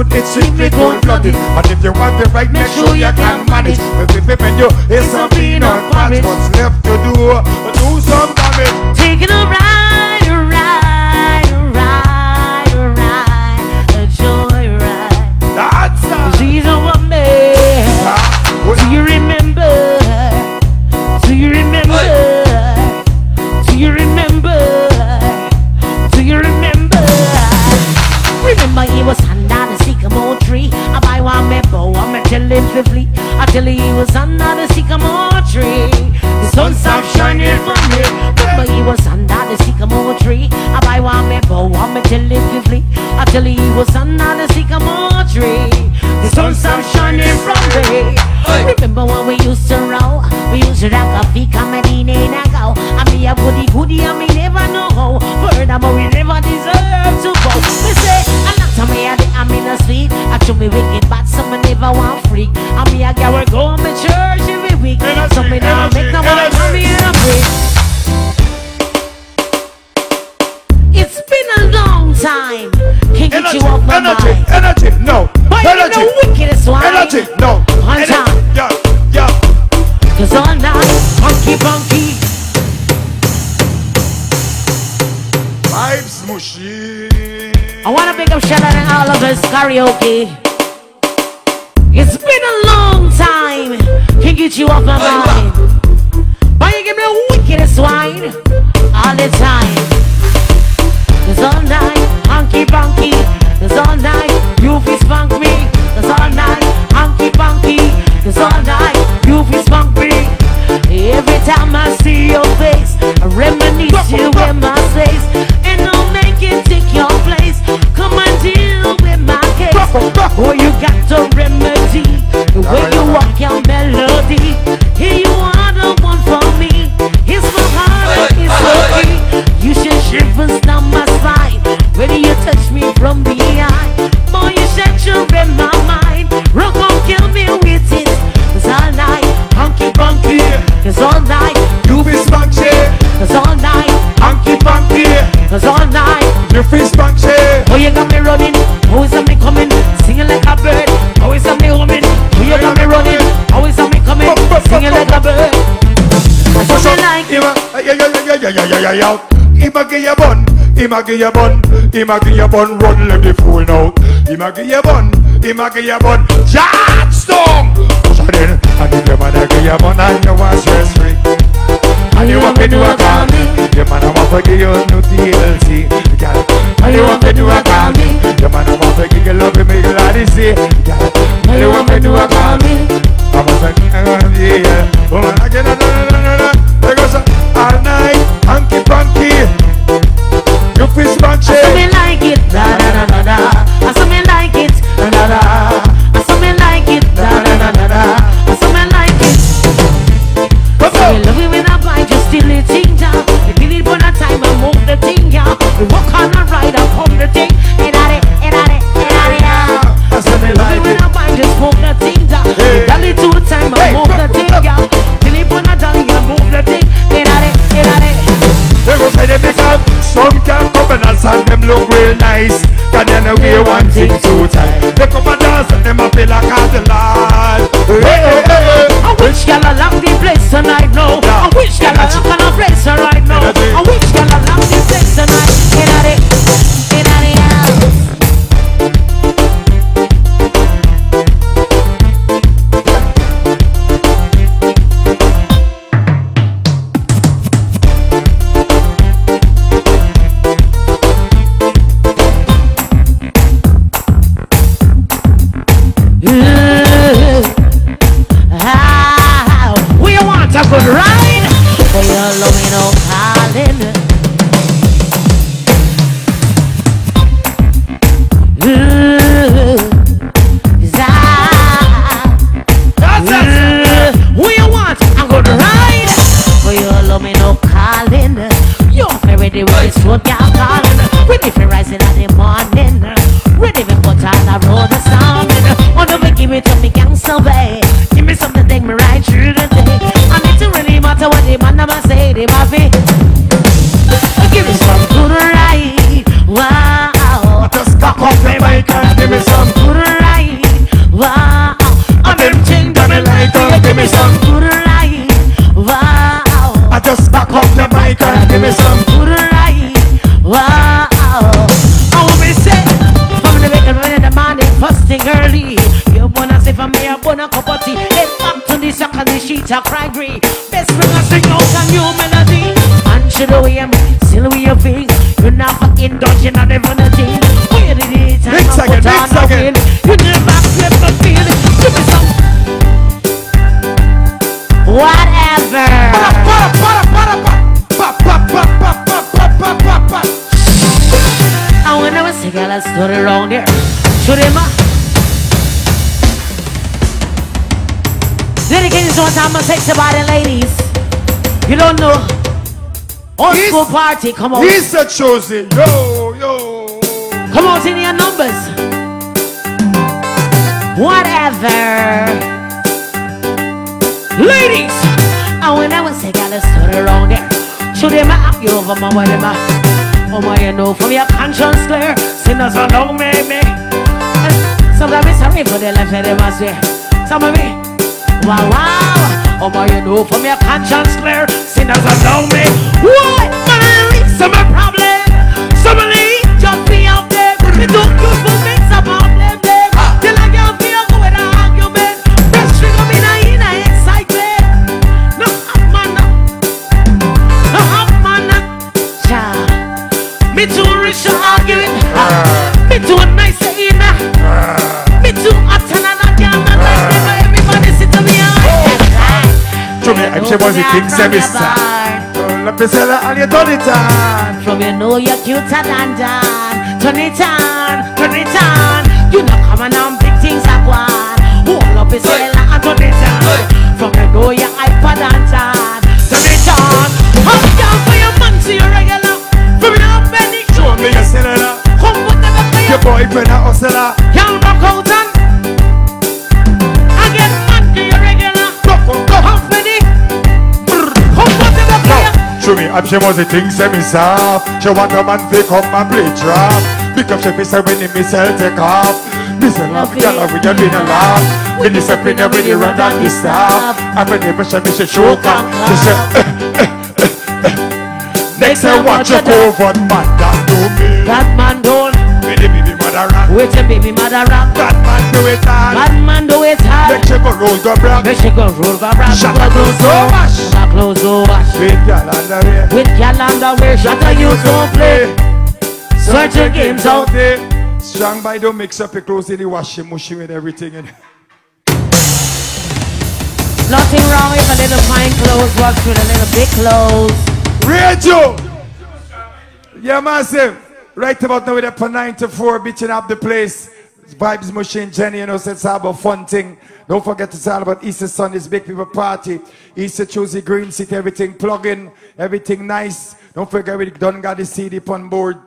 Is truth, it's strictly cold-blooded. And if you want it right, make sure you can manage. But if it you, it's a peanut patch. What's left to do? Do some damage. Take it ride, I'm tell him to flee. I tell you he was under the sycamore tree. The sun stopped shining for me. Remember he was under the sycamore tree. I buy one me bow, him to flee. Tell you he was under the sycamore tree. The sun stopped shining from me. Remember when we used to roll? We used to rock a in a go. I be a goody goody, I me never know how. Furthermore, we never deserve to go. I'm not a me, I'm in a sweet. I show me wicked, but some me never want freak. I me a girl, we go to church every week. Energy, Some me never energy, make no one come here and break. It's been a long time. Can't get Energy, you off my energy, mind. energy, no. But energy, you the wickedest one. energy, no. I wanna pick up out and all of us karaoke. It's been a long time. Can't get you off my mind. But you give me the wickedest wine all the time. yeah, yeah, yeah, yeah. Him give you bun, ima a give you bun, ima give you bun. Run, let the fool now. Him a give you bun, ima a give you bun. Jack Stone. So then, I give you man give you bun and you want stress free. And you want me to a can, you man a want to give you. forever. Around there. Up. One time, I'm ladies. You don't know. Old school party, come on. He's a chosen. Yo, yo. Come on, send your numbers. Whatever. Ladies. When I was sick, I stood around it. Show them map you over my way, them Oh my, you know from your conscience clear. Sinners are long, baby. Sometimes it's sorry for the life, of them, I say. Some of me, wow, wow. Oh my, you know from your conscience clear. Sinners are long, baby. What? Some are proud. she was a king semi-star. Turn and you turn it. From you know you're cuter than Dan. Turn it on, turn. You know come on now. And she was the thing say me soft. She want a man to come and play trap. Because she be say when me sell take off. This a love girl and we have been a laugh. Me this a when you run down the staff. And when the pressure me say choke come. She say eh, eh, eh, Next I watch you covert man that do me. That man don't Wait a baby, mother rap. Bad man do it hard. Bad man do it hard. Make she go roll go black. Make she go roll go black. Shut her clothes so much. Shut her clothes so much. With y'all underwear. With y'all underwear. Shut her you don't play. Search your games out there. Strong Boy don't mix up your clothes in the washing machine and everything. in. Nothing wrong with a little fine clothes works with a little big clothes. Radio! Yeah, massive. Right about now, we're up for 9 to 4, bitching up the place. Vybz Machine, Jenny, you know, so it's all about fun thing. Don't forget it's all about Easter Sunday's Big People Party. Easter Tuesday, Green City, everything plug in, everything nice. Don't forget we done got the CD on board.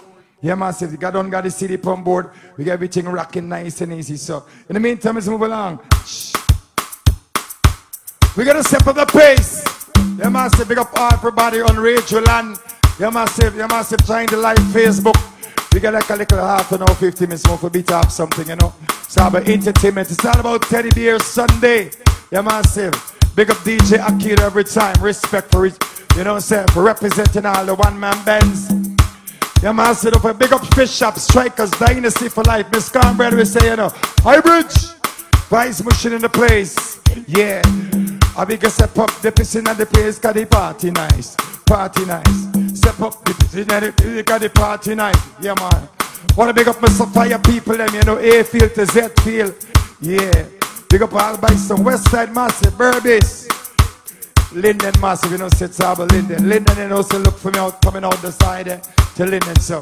Yeah, massive. We got done got the CD on board. We got everything rocking nice and easy. So, in the meantime, let's move along. We gotta step up the pace. Yeah, massive. Big up everybody on Radio Land. Yeah, massive. Yeah, massive. Trying the live Facebook. We got like a little half an hour, 50 minutes more for beat up something, you know. So all about entertainment. It's all about Teddy Bear Sunday. Yeah, massive. Big up DJ Akira every time. Respect for it. You know what I'm saying? For representing all the one man bands. Yeah, massive. Up a big up fish shop, strikers, dynasty for life. Miss Cornbread, we say, you know, High Bridge. Vybz machine in the place. Yeah. I big step up the piscine in the place, cause the party nice. Party nice. Step up the piscine in the place, cause the party nice. Yeah, man. Wanna big up my Sapphire people, them, you know, A field to Z field. Yeah. Big up all by some West Side Massive, Berbice. Linden Massive, you know, sits over Linden. Linden, you know, so look for me out, coming out the side eh, to Linden, so.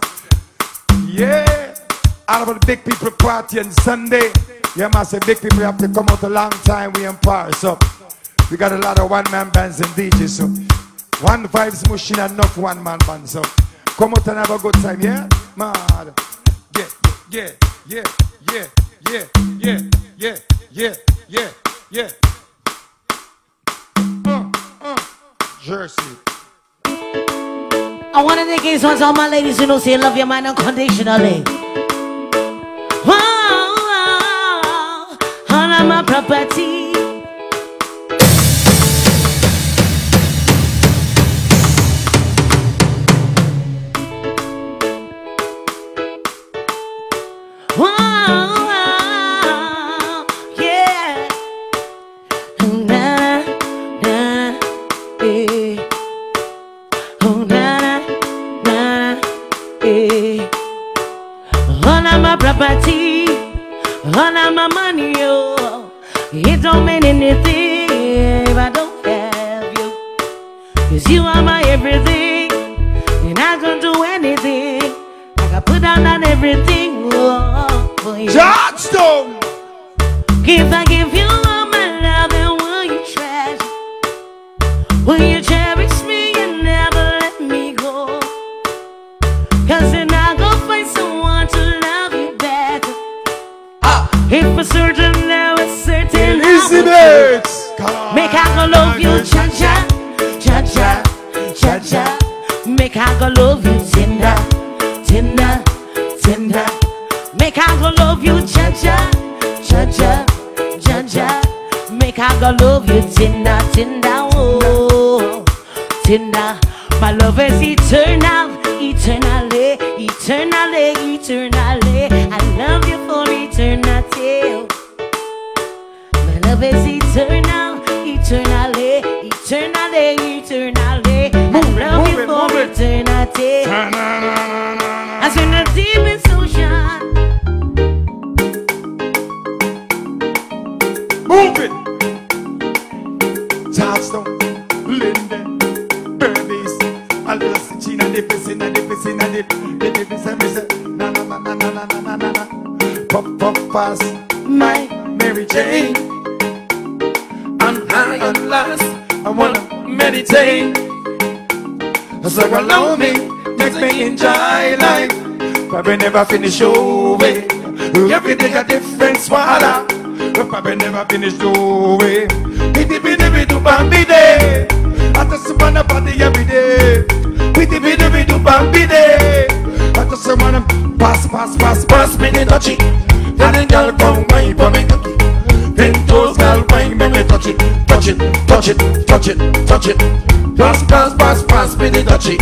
Yeah. All about the big people party on Sunday. Yeah, say big people have to come out a long time. We Paris, so we got a lot of one man bands and DJs. So one Vybz machine enough one man band. So come out and have a good time, yeah, man. Yeah, yeah, yeah, yeah, yeah, yeah, yeah, yeah, yeah, yeah. Uh, uh, Jersey. I want to take this one to all my ladies who know say love your man unconditionally. Oh, oh, oh, all of my property. Property, all of my money, oh, it don't mean anything if I don't have you. Cause you are my everything, and I can do anything. I can put down on everything oh, oh for you. Georgetown. If I give you all my love, then will you treasure? Will you cherish If for certain, now it's certain. Elizabeth. Make I go love you, cha cha, cha cha, cha cha. Make I go love you, tender, tender, tender. Make I go love you, cha cha, cha cha, cha cha. Make I go love you, tender, tender, oh, tender. My love is eternal, eternally, eternally, eternally. Love is eternal, eternally, eternally, eternally. I love move it, for move it. eternity. As in the deepest ocean, Move it. Georgetown, Linden, Berbice, a little and the pissing and the pissing and the the pissing. Na na na na na na na na na. Pop pop pass, my Mary Jane. I'm last. I wanna meditate. So allow me, make me enjoy life. Probably never finish your way. Every day a different swallow. Probably never finish your way. Pity pity pity bambi day. I just wanna party every day. Pity pity pity bambi day. I just wanna pass pass pass pass me the dutchie. The girl come wine for me cookie. Then toes girl wine make me touch it, touch it, touch it, touch it, touch it. Pass pass pass pass me the dutchie.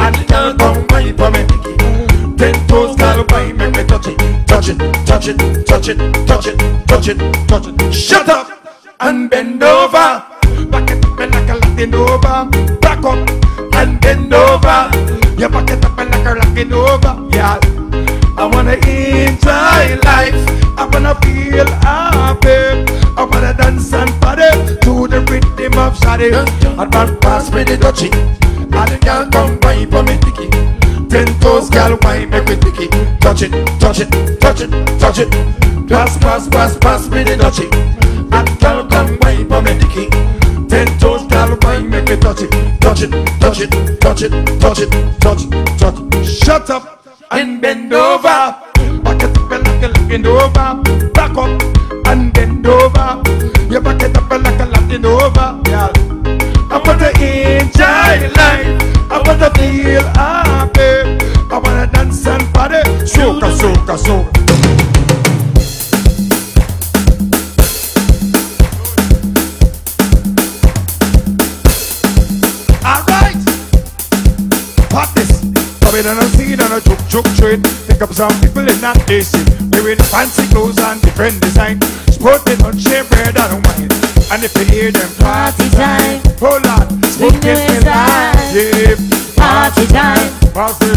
And the girl come wine for me. Ten toes girl wine make me touch it, touch it, touch it, touch it, touch it, touch it, touch it. Shut up and bend over. Back it up like a Latin over. Back up and bend over. You back it up and like a rocking over. Yeah. I wanna enjoy life. I wanna feel happy. I wanna dance and party to the rhythm of. And man pass me the dutchie. And the girl come wine for me ticky. Ten toes girl wine make me ticky. Touch it, touch it, touch it, touch it. Pass, pass, pass, pass me the dutchie. And girl come wine for me ticky. Ten toes girl wine make me touch it, touch it, touch it, touch it, touch it, touch it, touch it. Shut up and bend over. Back it up and like a looking over. Back up and bend over. You back it up and like a looking over. Yeah. I wanna enjoy life. I wanna feel happy. I wanna dance and party. Soca, soca, soca. On a joke, joke trade. Pick up some people in that nation. Wearing fancy clothes and different design. Sporting on shea bread and wine. And if you hear them Party time, Hold on, smoke Swing is your the side. Yeah, party time. party.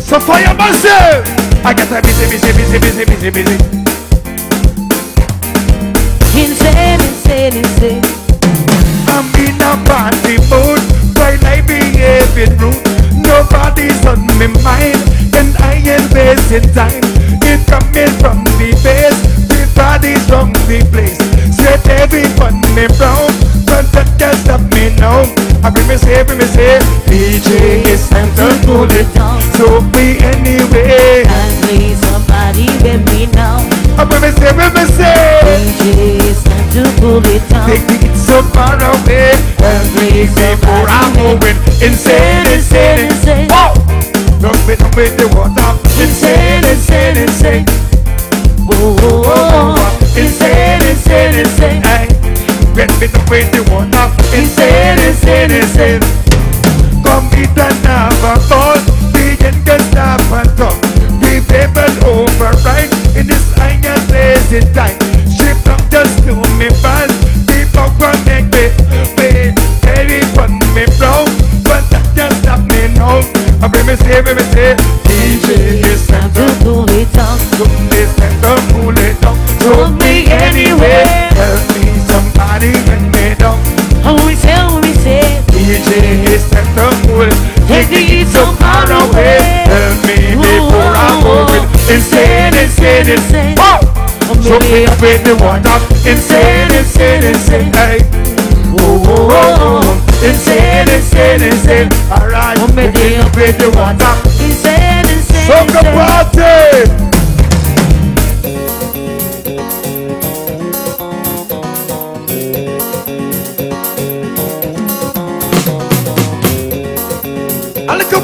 So fire myself. I get a busy, busy, busy, busy, busy, busy. Insane, insane, insane. I'm a party mood, while I behaving rude. Nobody's on my mind, and I am wasting time. It coming from the base, the body's from the place. Set everyone me brown, but that can stop me now. I bring me say, bring me say, DJ is time to cool it down. So we anyway. And please somebody let me know. Bring me say, bring say. It's time to pull it down. Take it so far away And please before I'm moving Insane, insane, insane Whoa! Don't be done with the water Insane, insane, insane Whoa. Insane, insane, insane Hey, Get me done with the water Insane, insane, insane Come meet and have a ball We can get stop and We people override In this iron lazy time Ship up just to me fast People want make me wait Very fun me brown But that just stop me now I bring me say, bring me say DJ is time to pull it down. It's time to cool it down me anyway Help me somebody bring me down Always tell me, say, DJ is time to cool Take the heat so far away Tell me before I move it Insane, insane, insane. Whoa! So me up with the water Insane, insane, insane. Hey. Whoa, whoa, whoa, whoa. Insane, insane, insane. Alright, Oh, me up with the water insane, insane, Soca insane. party. A little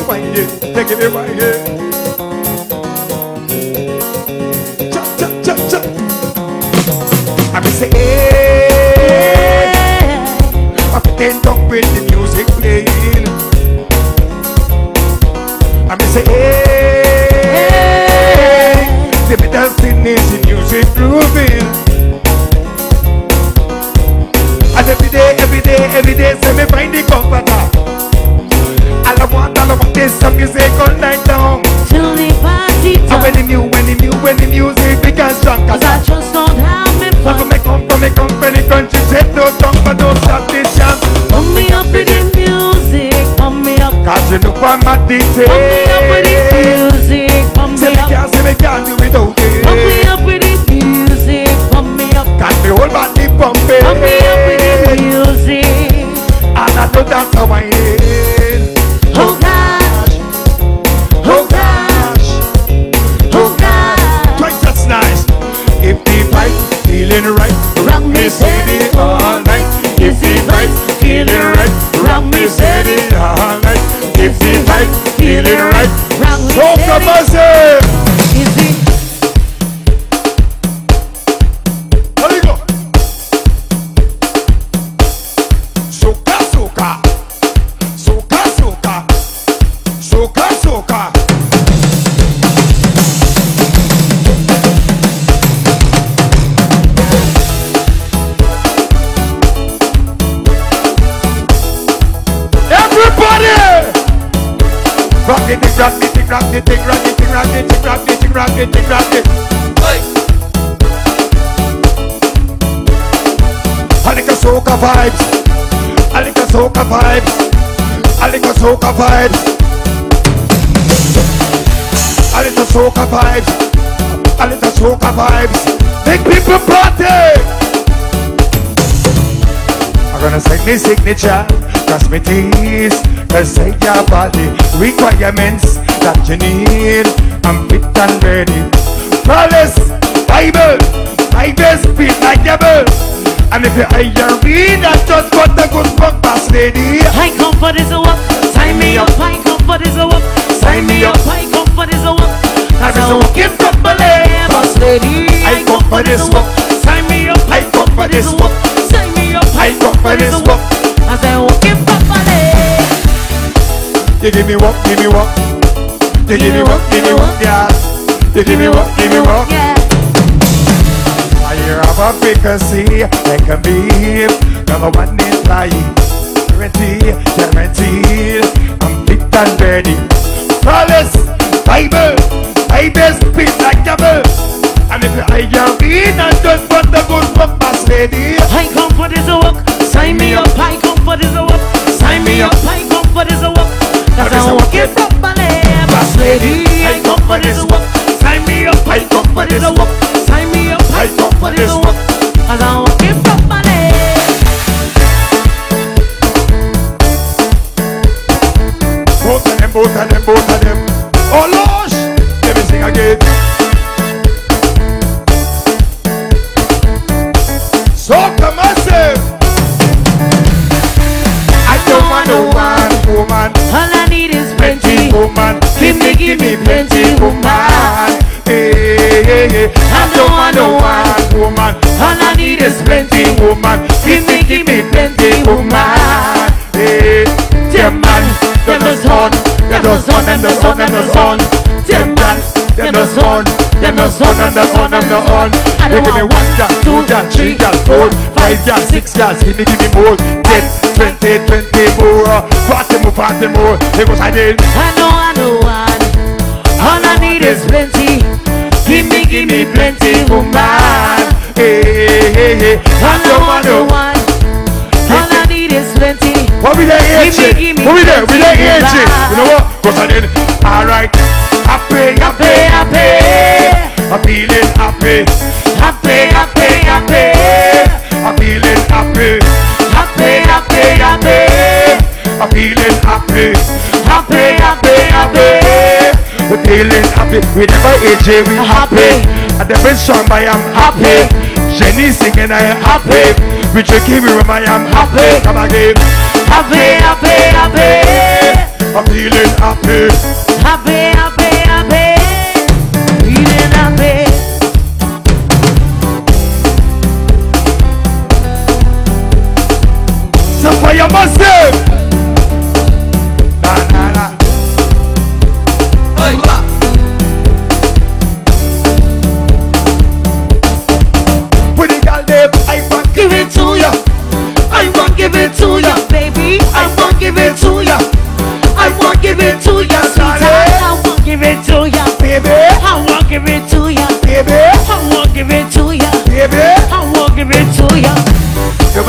wine there What the wine there? Take it right here Cha cha cha cha I'm say hey I pretend up with the music playing. I'm say, hey, the destination music grooving. And every day, every day, every day, say me find the comforter. All I want, all I want is some music all night long. Till the party time. And when the new, when the new, when the music becomes strong, Cause I just don't have me Come from fun. me, come from me, come from the country, set no tongue, but don't stop this jam. Pump me up with the music. Pump me up. Cause you know I'm a DJ. Pump me up with the music. Pump me up. can't, say me can't do without Pump me up with the music. Pump me up. Got me whole body pumping. Pump me up with the music. And I know that's how I am. Soca vibes. I a soca vibes. Make people party. I'm gonna sing me signature, cause me tease, cause say your body requirements that you need. I'm fit and ready. Palace, Bible, my best beat like devil. And if you hire me, that's just what the good fuck pass lady. I come for this work. Sign me up. I come for this work. Sign me up. I this work. Cause it's a working properly. Boss lady. I come for this work. Sign me up. I come for this work. Sign me up. I come for this work. I say oh, working properly. You give me work, give me work. You give me work, give me work, yeah. You give me work, give me work. Yeah. I hear of a frequency I can be number one in flying. Guaranteed, guaranteed. I'm fit and ready. Flawless, Bible, I best beat like devil. And if I hear me, not just want the good fuck pass lady. I come for this work. Three gal, four, five gal, six gal. Give me, give me more. Ten, twenty, twenty more. Forty more, forty more. They go side in. I know, I know one. All I need is plenty. Give me, give me plenty woman. Hey, hey, hey. I All I don't want want no no one. All I need is plenty. What we there Give me, aging? give me What we there? We there back. You know what? Cause I did. Alright. Happy, happy, happy. I'm feeling happy. Happy, happy, happy. I'm feeling happy. Happy, happy, happy. I'm feeling happy. Happy, happy, happy. We're feeling happy. We never age, we happy. And the best song I am happy. Jenny singing, I am happy. With Ricky, we I am happy. Come again. Happy, happy, happy. I'm feeling happy, happy.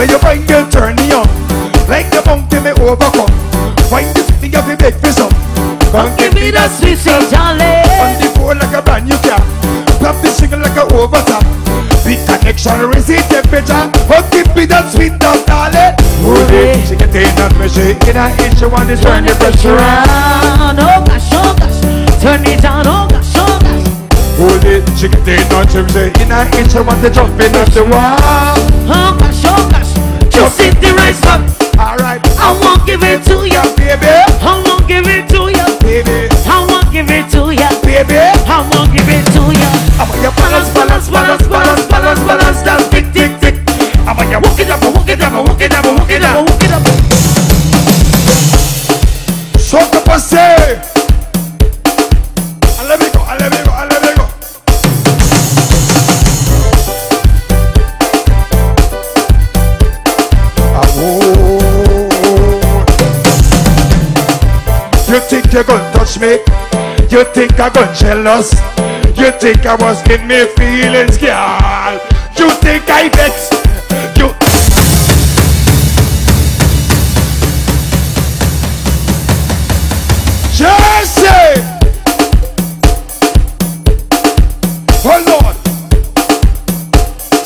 The way you bring girl turn me on, like the mountain me overcome. Why you think of me big for some? Come Give me that sweet, sweet darling. on the floor like a brand new car. Pop the single like a overtop. Big connection, raise the temperature. Oh, give me that sweet dog, darling. Hold it, she get in and measure in a inch. You want to turn the pressure on. Oh gosh, oh gosh. Turn it on, oh gosh, oh gosh. Hold it, she get in and measure in a inch. You want to jump in at the wall. Oh gosh. Just hit the spot. You gonna touch me? You think I got jealous? You think I was in me feelings, girl? You think I vex? You Jersey! Hold on.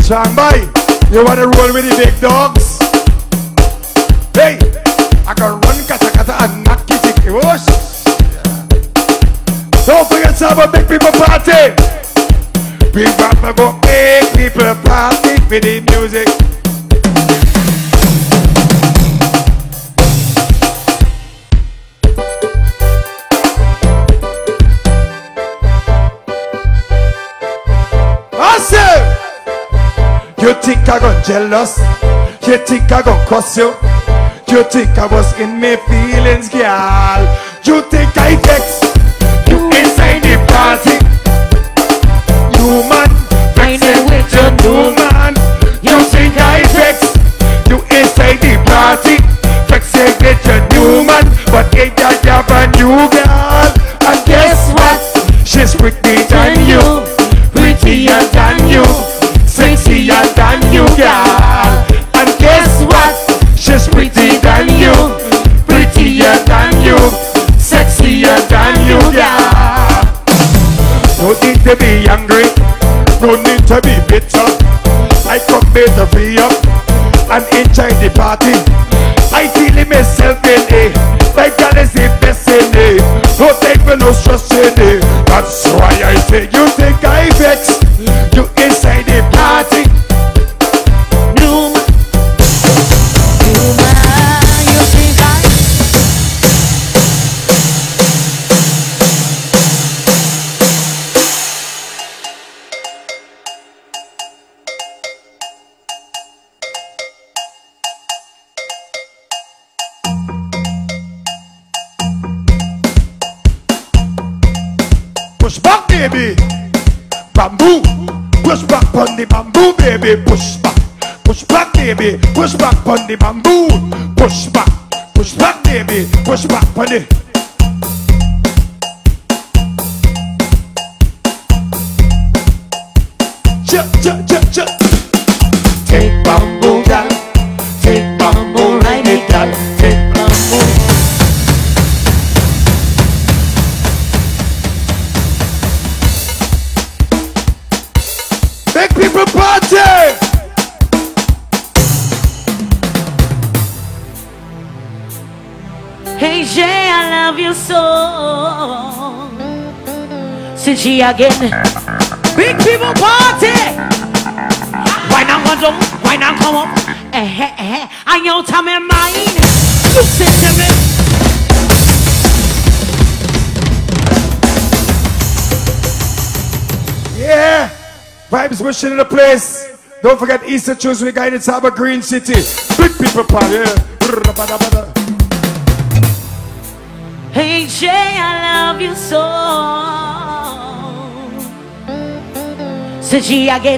Stand by. You wanna roll with the big dogs? With the music. You think I got jealous? You think I got cuss you? You think I was in me feelings, girl? You think I vex? You inside the party? You man, vexing with your new man. A new girl? And guess what? She's prettier than you, prettier than you, sexier than you, girl. And guess what? She's prettier than you, prettier than you, sexier than you, girl. No need to be angry, no need to be bitter. I come here to be up and enjoy the party. Don't take baby. Bamboo. Push back on the bamboo, baby. Push back. Push back, baby. Push back on the bamboo. Push back. Push back, baby. Push back on the. Ch ch ch ch. Take bamboo, gal. Take Hey Jay, I love you so. Since again, big people party. Why not go down? Why not come up? Eh eh eh. I know time in mine. Listen to me. Yeah! Vibes wishing in the place. Don't forget Easter Tuesday, guided Saba Green City. Big people party. Yeah. Jay, I love you so. She again,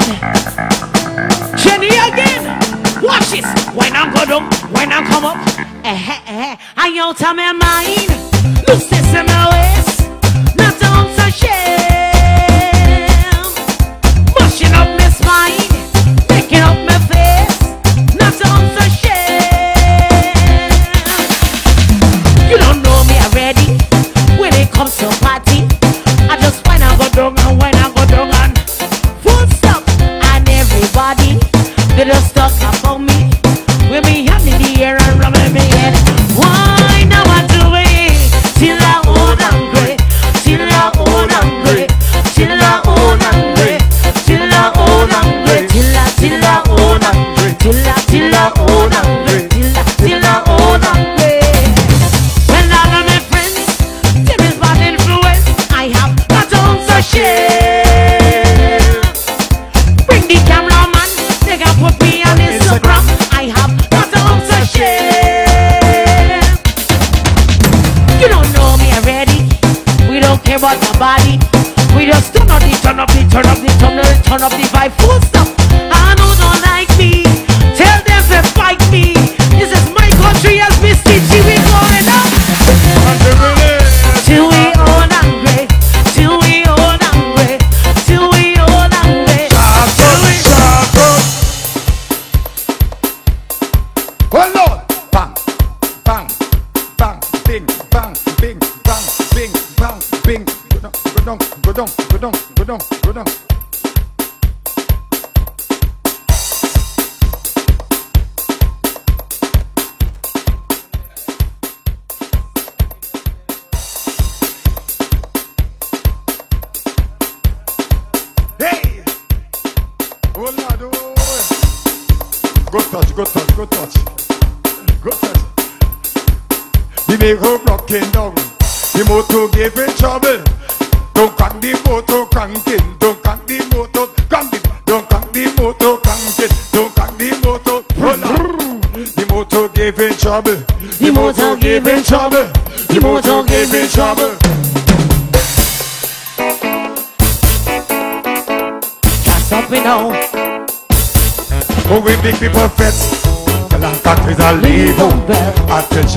Jenny again. Watch this. When I go down, when I come up, eh eh eh. I know time in mine. Loose this in my waist. Turn up the,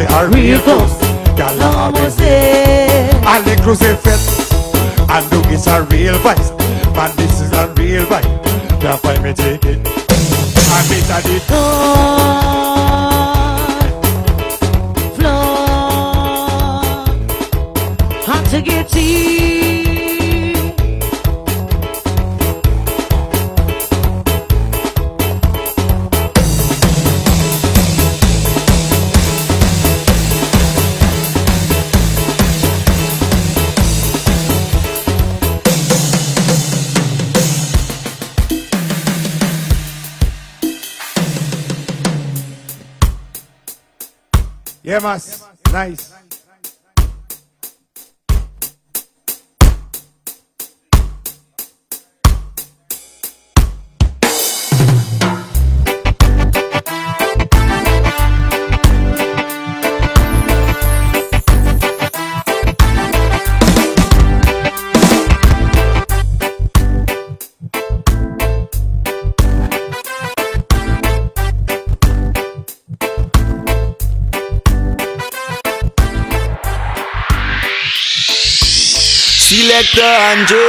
out. Until Andre.